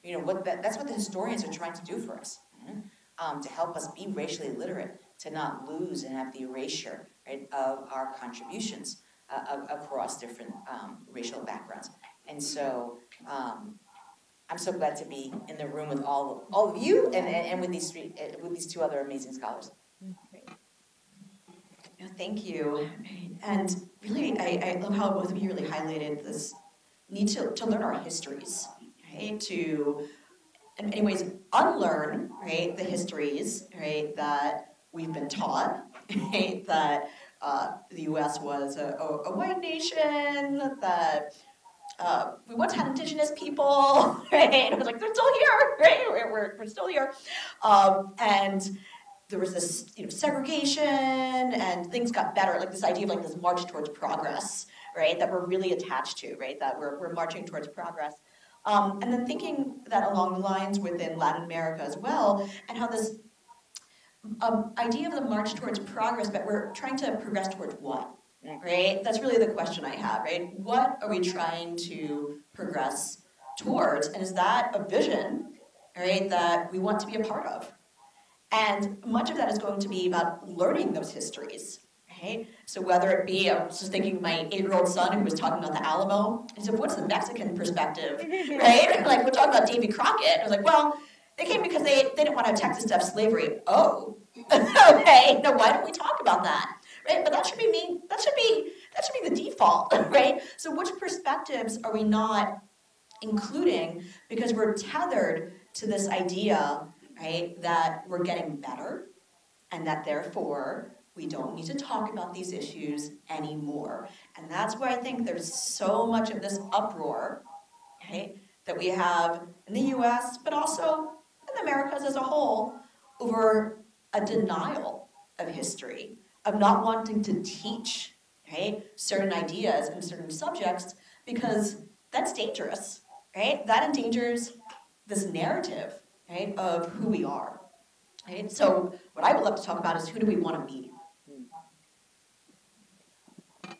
You know, what that, that's what the historians are trying to do for us. mhm, Um, to help us be racially literate, to not lose and have the erasure, right, of our contributions uh, across different um, racial backgrounds. And so, um, I'm so glad to be in the room with all, all of you and, and, and with these three, uh, with these two other amazing scholars. Thank you. And really, I, I love how both of you really highlighted this need to, to learn our histories, right? To, in many ways, unlearn, right, the histories, right, that we've been taught, right? That uh, the US was a, a, a white nation, that uh, we once had indigenous people, right? And it was like, they're still here, right? We're, we're, we're still here. Um, and there was this you know segregation and things got better like this idea of like this march towards progress right that we're really attached to right that we're, we're marching towards progress. Um, and then thinking that along the lines within latin america as well and how this um, idea of the march towards progress but we're trying to progress towards what right? That's really the question i have right? What are we trying to progress towards? And is that a vision right that we want to be a part of and much of that is going to be about learning those histories, right? So whether it be, I was just thinking of my eight-year-old son who was talking about the Alamo. He said, what's the Mexican perspective, right? Like, we're talking about Davy Crockett. I was like, well, they came because they, they didn't want to have Texas to have slavery. Oh, okay, now why don't we talk about that, right? But that should be me, that should be, that should be the default, right? So which perspectives are we not including because we're tethered to this idea right? That we're getting better and that therefore we don't need to talk about these issues anymore. And that's where I think there's so much of this uproar, right? That we have in the US, but also in the Americas as a whole, over a denial of history, of not wanting to teach, right? Certain ideas and certain subjects, because that's dangerous, right? That endangers this narrative right, of who we are. Right? So what I would love to talk about is who do we want to be?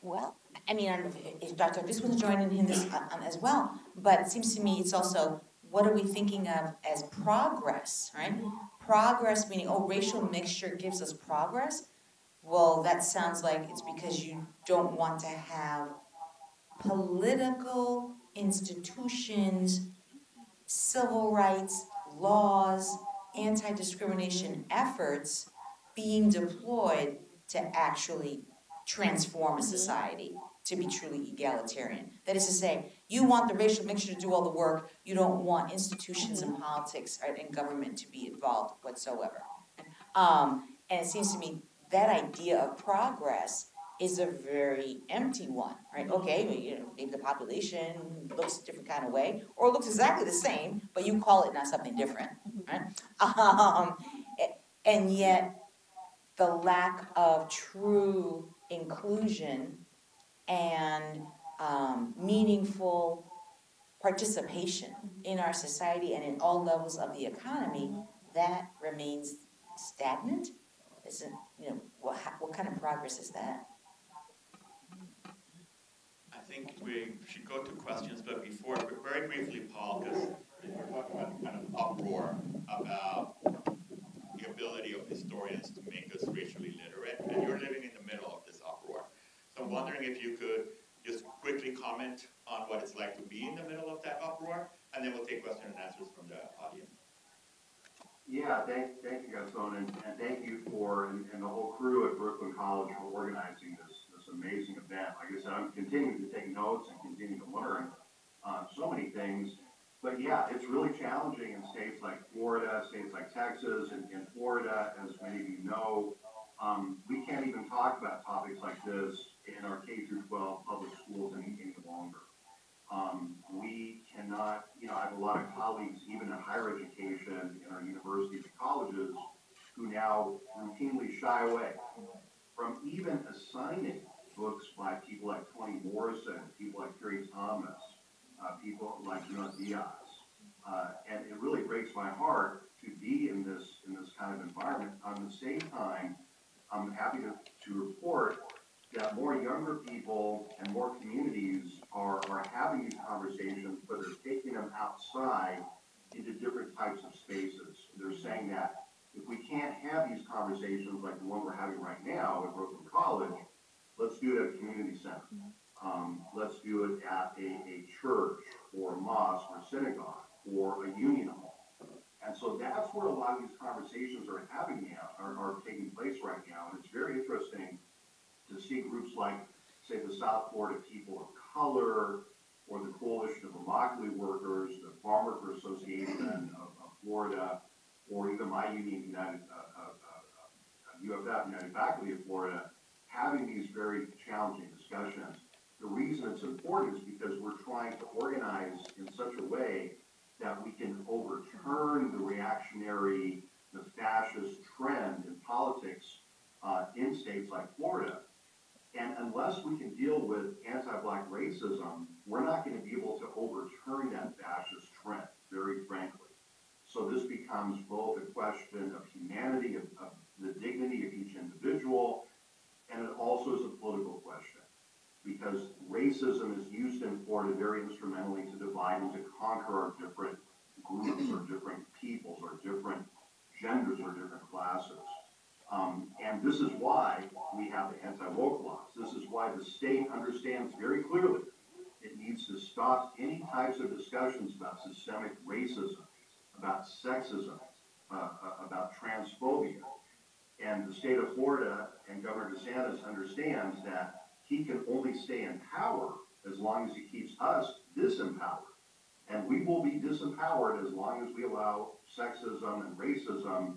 Well, I mean, I don't know if- Dr. Ortiz wants to join in this uh, um, as well, but it seems to me it's also, what are we thinking of as progress, right? Progress meaning, oh, racial mixture gives us progress? Well, that sounds like it's because you don't want to have political institutions, civil rights, laws, anti-discrimination efforts being deployed to actually transform a society to be truly egalitarian. That is to say, you want the racial mixture to do all the work, you don't want institutions and politics and government to be involved whatsoever. Um, and it seems to me that idea of progress is a very empty one, right? Okay, you know, maybe the population looks a different kind of way, or looks exactly the same, but you call it not something different, right? Um, and yet, the lack of true inclusion and um, meaningful participation in our society and in all levels of the economy, that remains stagnant? Isn't, you know, what, what kind of progress is that? think we should go to questions, but before, very briefly, Paul, because we're talking about kind of uproar about the ability of historians to make us racially literate, and you're living in the middle of this uproar. So I'm wondering if you could just quickly comment on what it's like to be in the middle of that uproar, and then we'll take questions and answers from the audience. Yeah, thank, thank you, Gaston, and, and thank you for, and, and the whole crew at Brooklyn College for organizing conquer different groups or different peoples or different genders or different classes. Um, and this is why we have the anti-woke laws. This is why the state understands very clearly it needs to stop any types of discussions about systemic racism, about sexism, uh, uh, about transphobia. And the state of Florida and Governor DeSantis understands that he can only stay in power as long as he keeps us disempowered. And we will be disempowered as long as we allow sexism and racism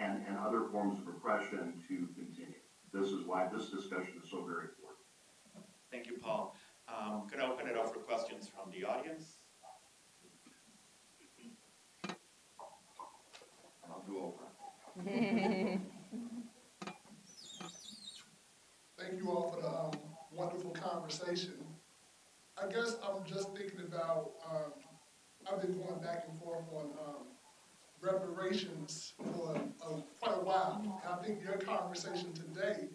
and, and other forms of oppression to continue. This is why this discussion is so very important. Thank you, Paul. Um, gonna open it up for questions from the audience. I'll do over. Thank you all for the um, wonderful conversation. I guess I'm just thinking about, um, I've been going back and forth on um, reparations for uh, quite a while. And I think your conversation today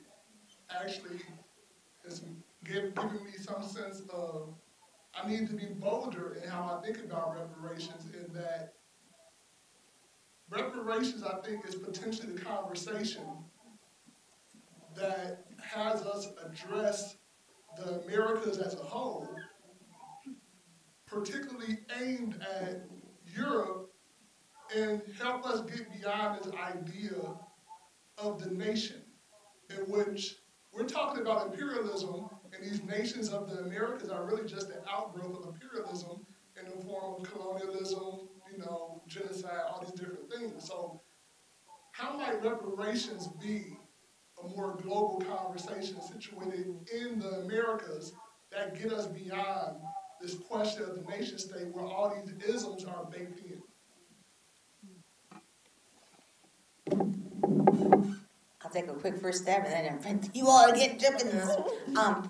actually has give, given me some sense of I need to be bolder in how I think about reparations in that reparations, I think, is potentially the conversation that has us address the Americas as a whole, particularly aimed at Europe, and help us get beyond this idea of the nation, in which we're talking about imperialism, and these nations of the Americas are really just an outgrowth of imperialism in the form of colonialism, you know, genocide, all these different things. So, how might reparations be a more global conversation situated in the Americas that get us beyond this question of the nation state where all these isms are baked in. I'll take a quick first stab and then you all get jumping this. Um,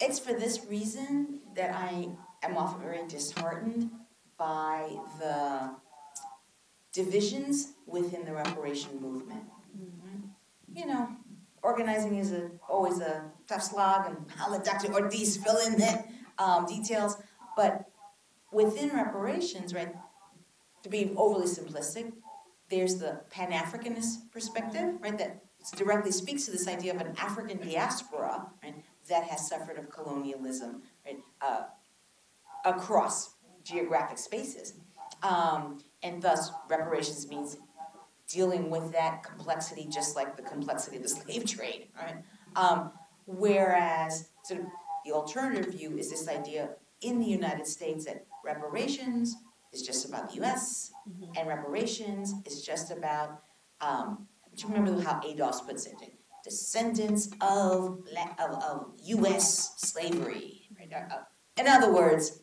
it's for this reason that I am often very disheartened by the divisions within the reparation movement. You know, organizing is a, always a tough slog, and I'll let Dr. Ortiz fill in the um, details. But within reparations, right, to be overly simplistic, there's the Pan Africanist perspective, right, that directly speaks to this idea of an African diaspora, right, that has suffered of colonialism, right, uh, across geographic spaces. Um, and thus reparations means dealing with that complexity just like the complexity of the slave trade, right? Um, whereas sort of the alternative view is this idea in the United States that reparations is just about the US and reparations is just about, um, do you remember how ADOS puts it? Descendants of, of, of US slavery, right? Uh, uh, In other words,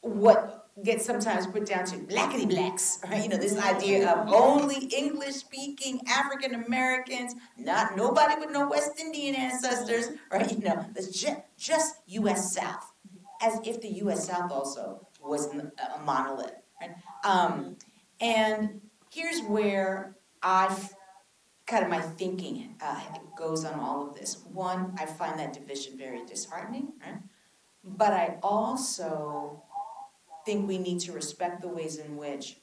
what gets sometimes put down to blackity blacks, right? You know, this idea of only English speaking African Americans, not nobody with no West Indian ancestors, right? You know, just, just US South, as if the US South also was a monolith, right? Um, and here's where I've kind of my thinking uh, goes on all of this. One, I find that division very disheartening, right? But I also think we need to respect the ways in which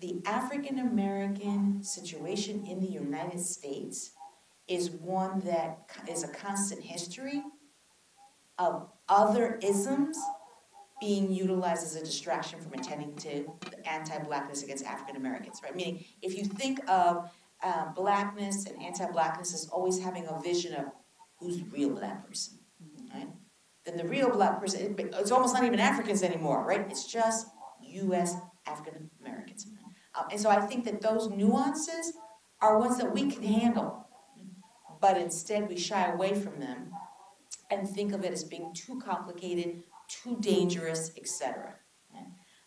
the African American situation in the United States is one that is a constant history of other isms being utilized as a distraction from attending to anti-blackness against African Americans, right? Meaning, if you think of uh, blackness and anti-blackness as always having a vision of who's the real black person? Then the real black person. It's almost not even Africans anymore, right? It's just U.S. African Americans. Uh, and so I think that those nuances are ones that we can handle, but instead we shy away from them and think of it as being too complicated, too dangerous, etc.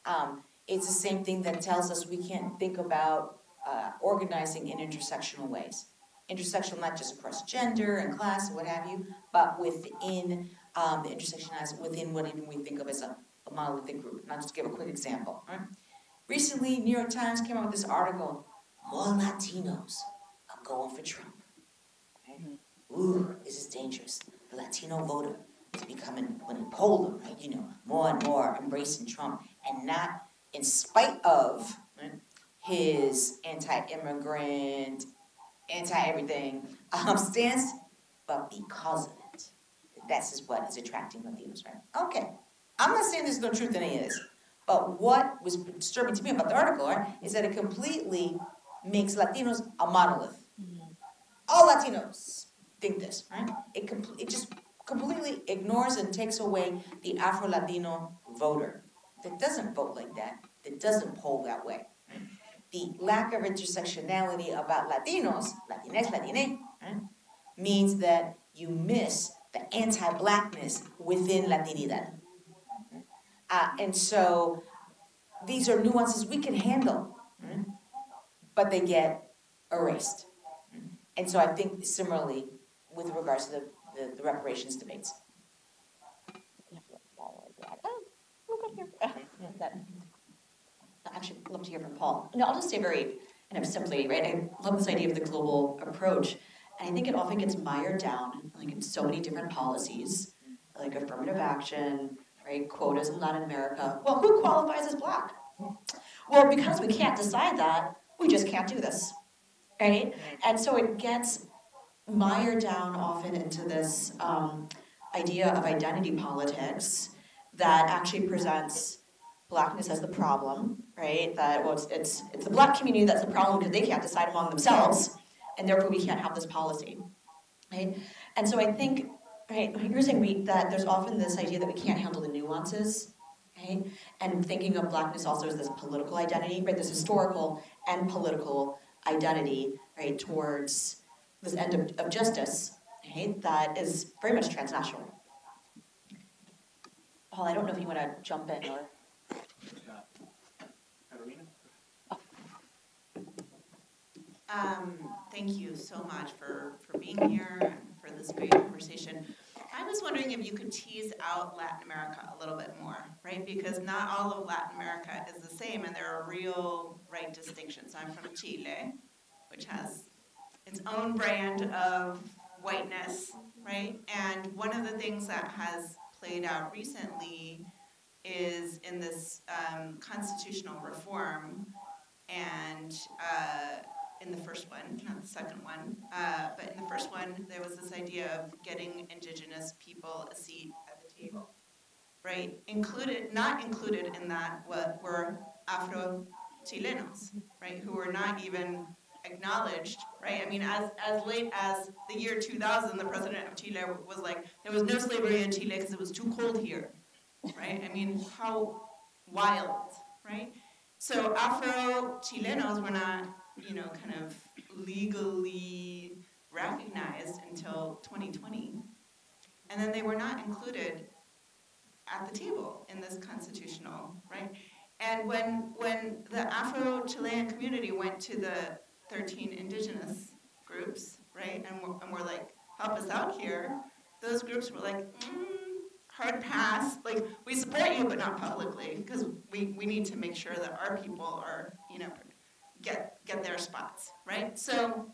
Um, it's the same thing that tells us we can't think about uh, organizing in intersectional ways. Intersectional not just across gender and class and what have you, but within um, the intersectionalized within what even we think of as a, a monolithic group. And I'll just give a quick example. Right? Recently, New York Times came out with this article: "More Latinos are going for Trump." Right? Ooh, this is dangerous. The Latino voter is becoming, when poll right, you know, more and more embracing Trump, and not in spite of right, his anti-immigrant, anti-everything um, stance, but because of it. That's is what is attracting Latinos, right? Okay, I'm not saying there's no truth in any of this, but what was disturbing to me about the article, right, is that it completely makes Latinos a monolith. Mm-hmm. All Latinos think this, right? It com- it just completely ignores and takes away the Afro-Latino voter that doesn't vote like that, that doesn't poll that way. The lack of intersectionality about Latinos, Latinx, Latine, right, means that you miss the anti-blackness within Latinidad. Uh, and so these are nuances we can handle, but they get erased. And so I think similarly with regards to the, the, the reparations debates. Oh, I'd Actually, I'd love to hear from Paul. No, I'll just say very, kind of simply, right, I love this idea of the global approach. And I think it often gets mired down, like in so many different policies, like affirmative action, right, quotas in Latin America. Well, who qualifies as black? Well, because we can't decide that, we just can't do this, right? And so it gets mired down often into this um, idea of identity politics that actually presents blackness as the problem, right? That well, it's, it's it's the black community that's the problem because they can't decide among themselves, and therefore we can't have this policy, right? And so I think, right, you're saying we that there's often this idea that we can't handle the nuances, right? And thinking of blackness also as this political identity, right? This historical and political identity, right, towards this end of, of justice, right? That is very much transnational. Paul, I don't know if you want to jump in or. Um, thank you so much for, for being here and for this great conversation. I was wondering if you could tease out Latin America a little bit more, right? Because not all of Latin America is the same and there are real, right, distinctions. I'm from Chile, which has its own brand of whiteness, right? And one of the things that has played out recently is in this um, constitutional reform and uh, in the first one, not the second one, uh, but in the first one, there was this idea of getting indigenous people a seat at the table, right? Included, not included in that what were Afro Chilenos, right, who were not even acknowledged, right? I mean, as, as late as the year 2000, the president of Chile was like, there was no slavery in Chile because it was too cold here, right? I mean, how wild, right? So Afro Chilenos were not, you know, kind of legally recognized until 2020. And then they were not included at the table in this constitutional, right? And when, when the Afro-Chilean community went to the 13 indigenous groups, right, and were, and like, help us out here, those groups were like, mm, hard pass, like, we support you, but not publicly, because we, we need to make sure that our people are, you know, get, get their spots, right? So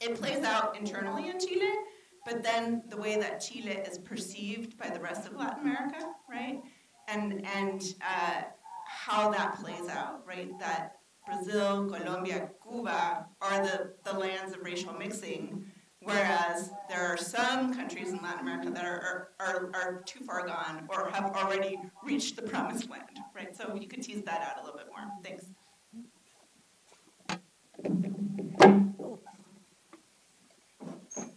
it plays out internally in Chile, but then the way that Chile is perceived by the rest of Latin America, right? And, and uh, how that plays out, right? That Brazil, Colombia, Cuba are the, the lands of racial mixing, whereas there are some countries in Latin America that are, are, are too far gone or have already reached the promised land, right? So you could tease that out a little bit more. Thanks.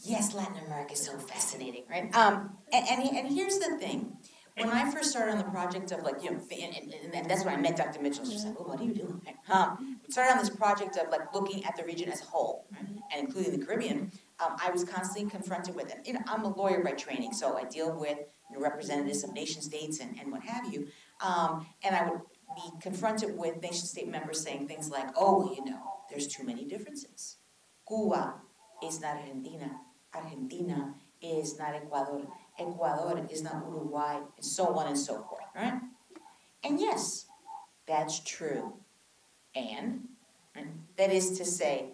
Yes, Latin America is so fascinating, right? Um, and, and, and here's the thing. When I first started on the project of like, you know, and, and, and that's when I met Dr. Mitchell. She was like, oh, what are you doing? Um, started on this project of like looking at the region as a whole, right? and including the Caribbean. Um, I was constantly confronted with it. You know, I'm a lawyer by training, so I deal with you know, representatives of nation states and, and what have you. Um, and I would be confronted with nation state members saying things like, oh, you know, there's too many differences. Cuba is not Argentina. Argentina is not Ecuador. Ecuador is not Uruguay, and so on and so forth, right? And yes, that's true. And right, that is to say,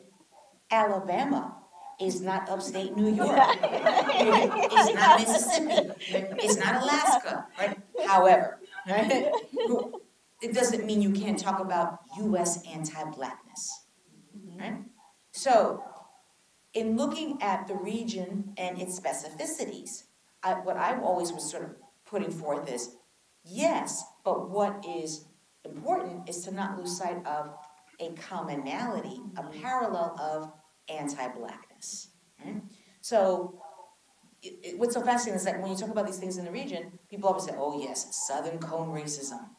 Alabama is not upstate New York. it's not Mississippi. It's not Alaska, right? However, right? it doesn't mean you can't talk about U.S. anti-blackness, right? So, in looking at the region and its specificities, I, what I always was sort of putting forth is, yes, but what is important is to not lose sight of a commonality, a mm-hmm. parallel of anti-blackness. Right? So, it, it, what's so fascinating is that when you talk about these things in the region, people always say, "Oh yes, Southern cone racism.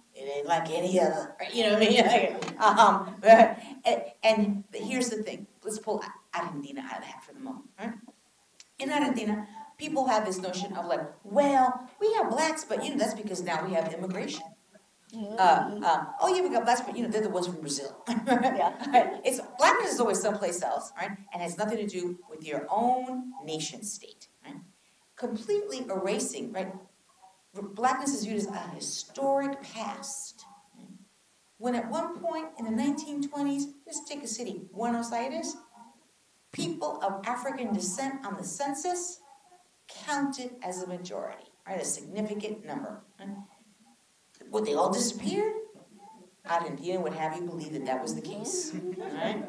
Like any other." You know what I mean? um, and, and here's the thing. Let's pull Argentina out of the hat for the moment. Right? In Argentina, people have this notion of like, well, we have blacks, but you know that's because now we have immigration. Uh, um, oh yeah, we got blacks, but you know they're the ones from Brazil. Yeah. It's blackness is always someplace else, right? And has nothing to do with your own nation state, right? Completely erasing, right? Blackness is viewed as a historic past. When at one point in the 1920s, let's take a city, Buenos Aires, people of African descent on the census counted as a majority, right? A significant number. Would they all disappear? Argentina would have you believe that that was the case. Right?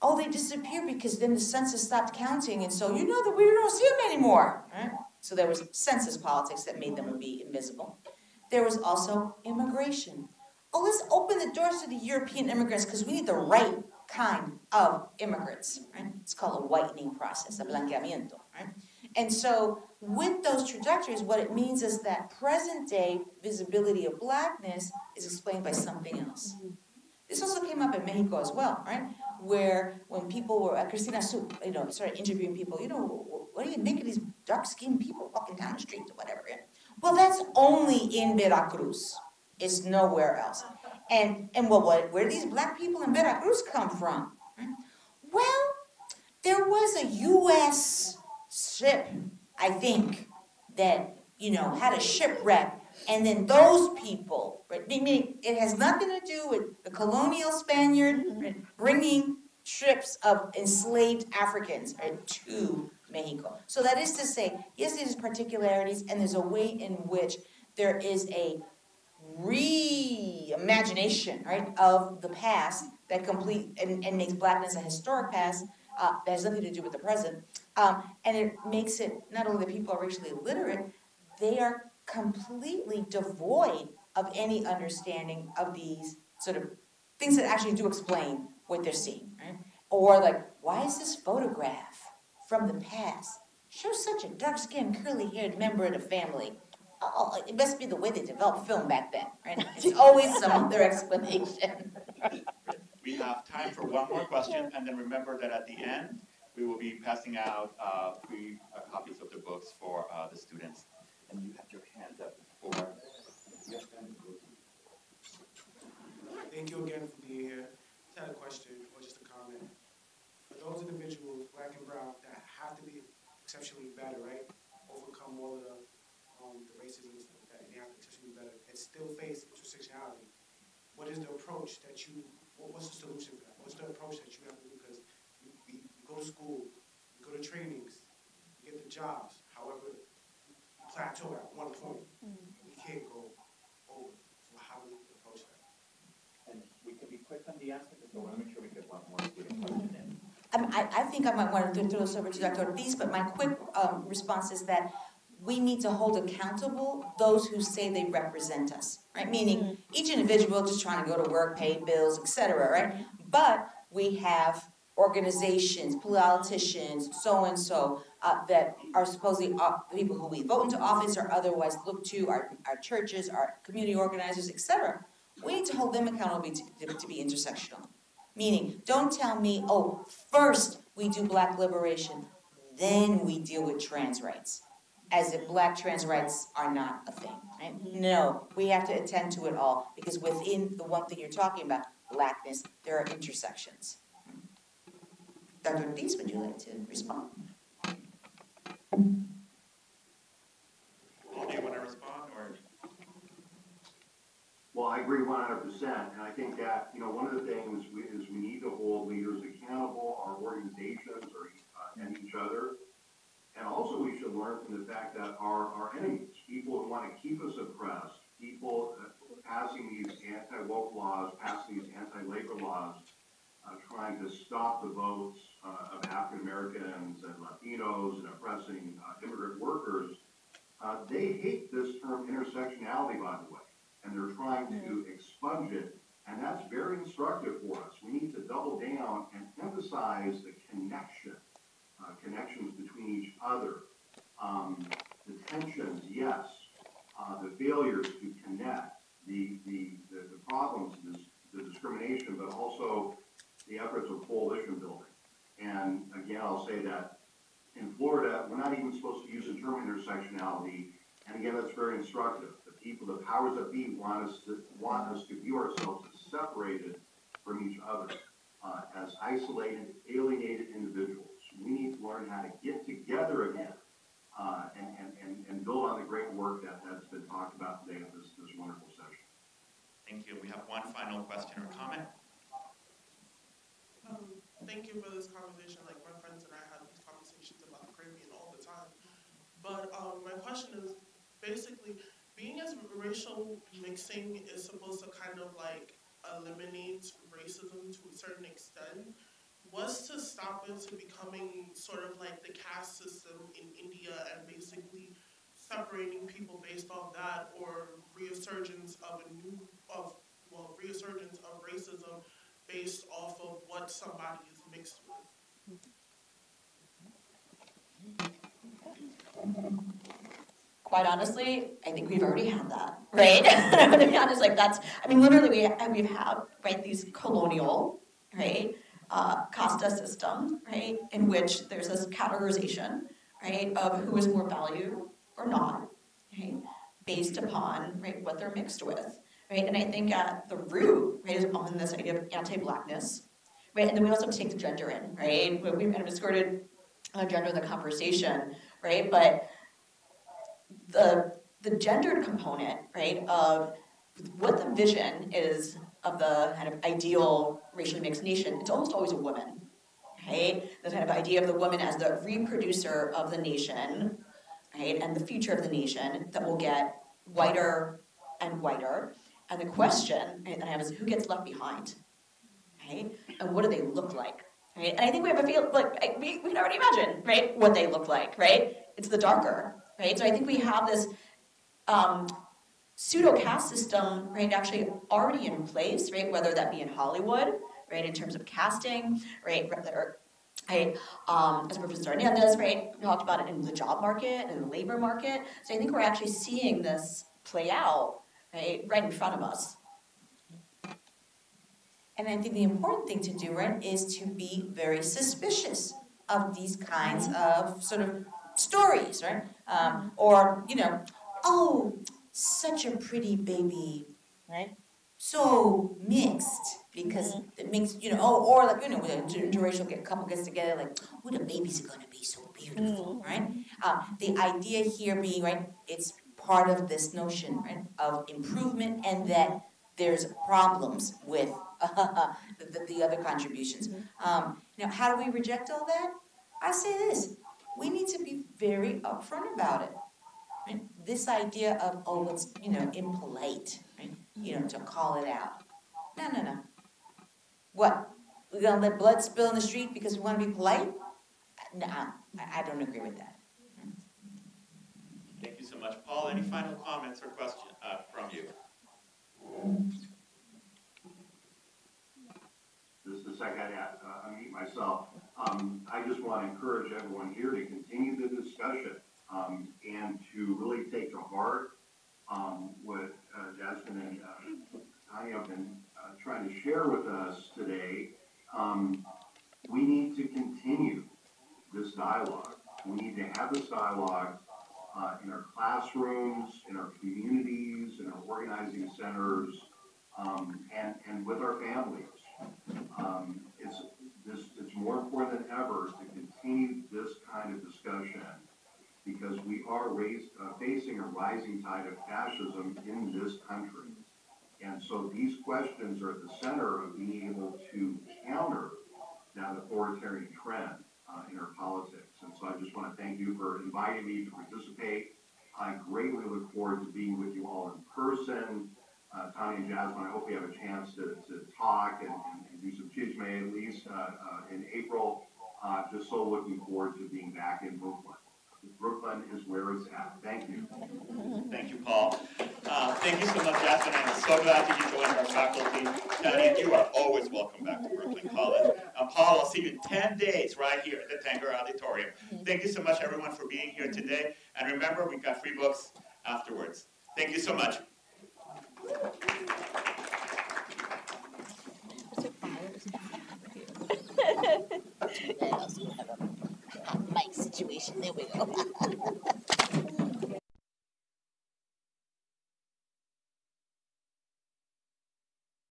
Oh, they disappeared because then the census stopped counting, and so you know that we don't see them anymore. Right? So there was census politics that made them be invisible. There was also immigration. Oh, let's open the doors to the European immigrants because we need the right kind of immigrants. Right? It's called a whitening process, a blanqueamiento. Right? And so, with those trajectories, what it means is that present day visibility of blackness is explained by something else. This also came up in Mexico as well, right? Where when people were, uh, Christina Sue, you know, started interviewing people, you know, what do you think of these dark skinned people walking down the street or whatever? Yeah? Well, that's only in Veracruz. It's nowhere else. And and well, what, where do these black people in Veracruz come from? Well, there was a U.S ship, I think, that, you know, had a shipwreck. And then those people, right, meaning it has nothing to do with the colonial Spaniard right, bringing ships of enslaved Africans right, to Mexico. So that is to say, yes, there's particularities, and there's a way in which there is a reimagination, right, of the past that complete, and, and makes blackness a historic past, uh, that has nothing to do with the present. Um, and it makes it, not only that people are racially illiterate, they are completely devoid of any understanding of these sort of things that actually do explain what they're seeing, right? Or like, why is this photograph from the past shows such a dark-skinned, curly-haired member of the family? Oh, it must be the way they developed film back then, right? It's always some other explanation. We have time for one more question, and then remember that at the end, we will be passing out uh, free uh, copies of the books for uh, the students. And you have your hand up for. Thank you again for being here. Just had a question or just a comment. For those individuals, black and brown, that have to be exceptionally better, right? Overcome all the, um, the racism and stuff like that, and they have to exceptionally better, and still face intersectionality. What is the approach that you, what, what's the solution for that? What's the approach that you have to do? Because you, you, go to school, you go to trainings, you get the jobs, however, plateau at one point. You can't go over. So how do we approach that? And we can be quick on the answer, because I want to make sure we get one more student question in. Um, I, I think I might want to throw this over to Dr. Ortiz, but my quick, um, response is that we need to hold accountable those who say they represent us, right? Meaning, each individual just trying to go to work, pay bills, et cetera, right? But we have organizations, politicians, so-and-so, uh, that are supposedly, uh, people who we vote into office or otherwise look to, our, our churches, our community organizers, etc. We need to hold them accountable to, to be intersectional. Meaning, don't tell me, oh, first we do black liberation, then we deal with trans rights. As if black trans rights are not a thing, right? No, we have to attend to it all, because within the one thing you're talking about, blackness, there are intersections. Dr. Ortiz, would you like to respond? Do you want to respond, or? Well, I agree one hundred percent, and I think that, you know, one of the things we, is we need to hold leaders accountable, our organizations or, uh, and each other. And also we should learn from the fact that our, our enemies, people who wanna keep us oppressed, people uh, passing these anti-woke laws, passing these anti-labor laws, uh, trying to stop the votes, uh, of African Americans and Latinos and oppressing, uh, immigrant workers, uh, they hate this term intersectionality, by the way and they're trying to expunge it. And that's very instructive for us. We need to double down and emphasize the connection, uh, connections between each other. Um, the tensions, yes. Uh, the failures to connect, the, the, the, the problems, the, the discrimination, but also the efforts of coalition building. And again, I'll say that in Florida, we're not even supposed to use the term intersectionality. And again, that's very instructive. The people, the powers that be want us to, want us to view ourselves as separated from each other, uh, as isolated, alienated individuals. We need to learn how to get together again, uh, and, and, and, and build on the great work that has been talked about today at this, this wonderful session. Thank you. We have one final question or comment. Um, thank you for this conversation. Like my friends and I have these conversations about the Caribbean all the time. But um, my question is basically being as racial mixing is supposed to kind of like eliminate racism to a certain extent. Was to stop it to becoming sort of like the caste system in India and basically separating people based off that or resurgence of a new of well resurgence of racism based off of what somebody is mixed with. Quite honestly, I think we've already had that, right? I'm gonna be honest, like that's, I mean, literally, we, we have, had, right, these colonial, right, uh, casta system, right, in which there's this categorization, right, of who is more value or not, right, based upon, right, what they're mixed with, right? And I think at the root, right, is often this idea of anti-blackness, right? And then we also take the gender in, right? We- We've kind of escorted uh, gender in the conversation, right? But the the gendered component, right, of what the vision is of the kind of ideal racially mixed nation, it's almost always a woman, right? The kind of idea of the woman as the reproducer of the nation, right, and the future of the nation that will get whiter and whiter. And the question that I have is who gets left behind? right? And what do they look like, right? And I think we have a feel, like, I- we, we can already imagine, right, what they look like, right? It's the darker, right? So I think we have this, um, pseudo caste system, right, actually already in place, right, whether that be in Hollywood, right, in terms of casting, right, or, right, um, as Professor Hernandez, right, talked about it in the job market and the labor market. So I think we're actually seeing this play out, right, right in front of us. And I think the important thing to do, right, is to be very suspicious of these kinds of sort of stories, right? Um, or, you know, oh, such a pretty baby, right? So mixed, because it makes, you know, oh, or like, you know, when a inter- interracial get, couple gets together, like, oh, the babies are gonna be so beautiful, right? Um, the idea here being, right, it's part of this notion, right, of improvement and that there's problems with the, the, the other contributions. Um, now, how do we reject all that? I say this, we need to be very upfront about it. Right? This idea of, oh, it's, you know, impolite, right, you know, to call it out. No, no, no. What, we're gonna let blood spill in the street because we wanna be polite? Nah, I, I don't agree with that. Thank you so much. Paul, any final comments or questions uh, from you? Is the second I uh, unmute myself. Um, I just want to encourage everyone here to continue the discussion, um, and to really take to heart, um, what, uh, Jasmine and, uh, have been, uh, trying to share with us today. Um, we need to continue this dialogue. We need to have this dialogue, uh, in our classrooms, in our communities, in our organizing centers, um, and, and with our families. Um, it's, this, it's more important than ever to continue this kind of discussion because we are raised, uh, facing a rising tide of fascism in this country. And so these questions are at the center of being able to counter that authoritarian trend, uh, in our politics. And so I just want to thank you for inviting me to participate. I greatly look forward to being with you all in person. Uh, Tanya and Jasmine, I hope we have a chance to, to talk and, and, do some chisme at least, uh, uh, in April. Uh, just so looking forward to being back in Brooklyn. Brooklyn is where it's at. Thank you. Thank you, Paul. Uh, Thank you so much, Jasmine. I'm so glad that you joined our faculty. Tanya, you are always welcome back to Brooklyn College. Uh, Paul, I'll see you in 10 days right here at the Tanger Auditorium. Thank you so much, everyone, for being here today. And remember, we've got free books afterwards. Thank you so much. Mic situation, there we go.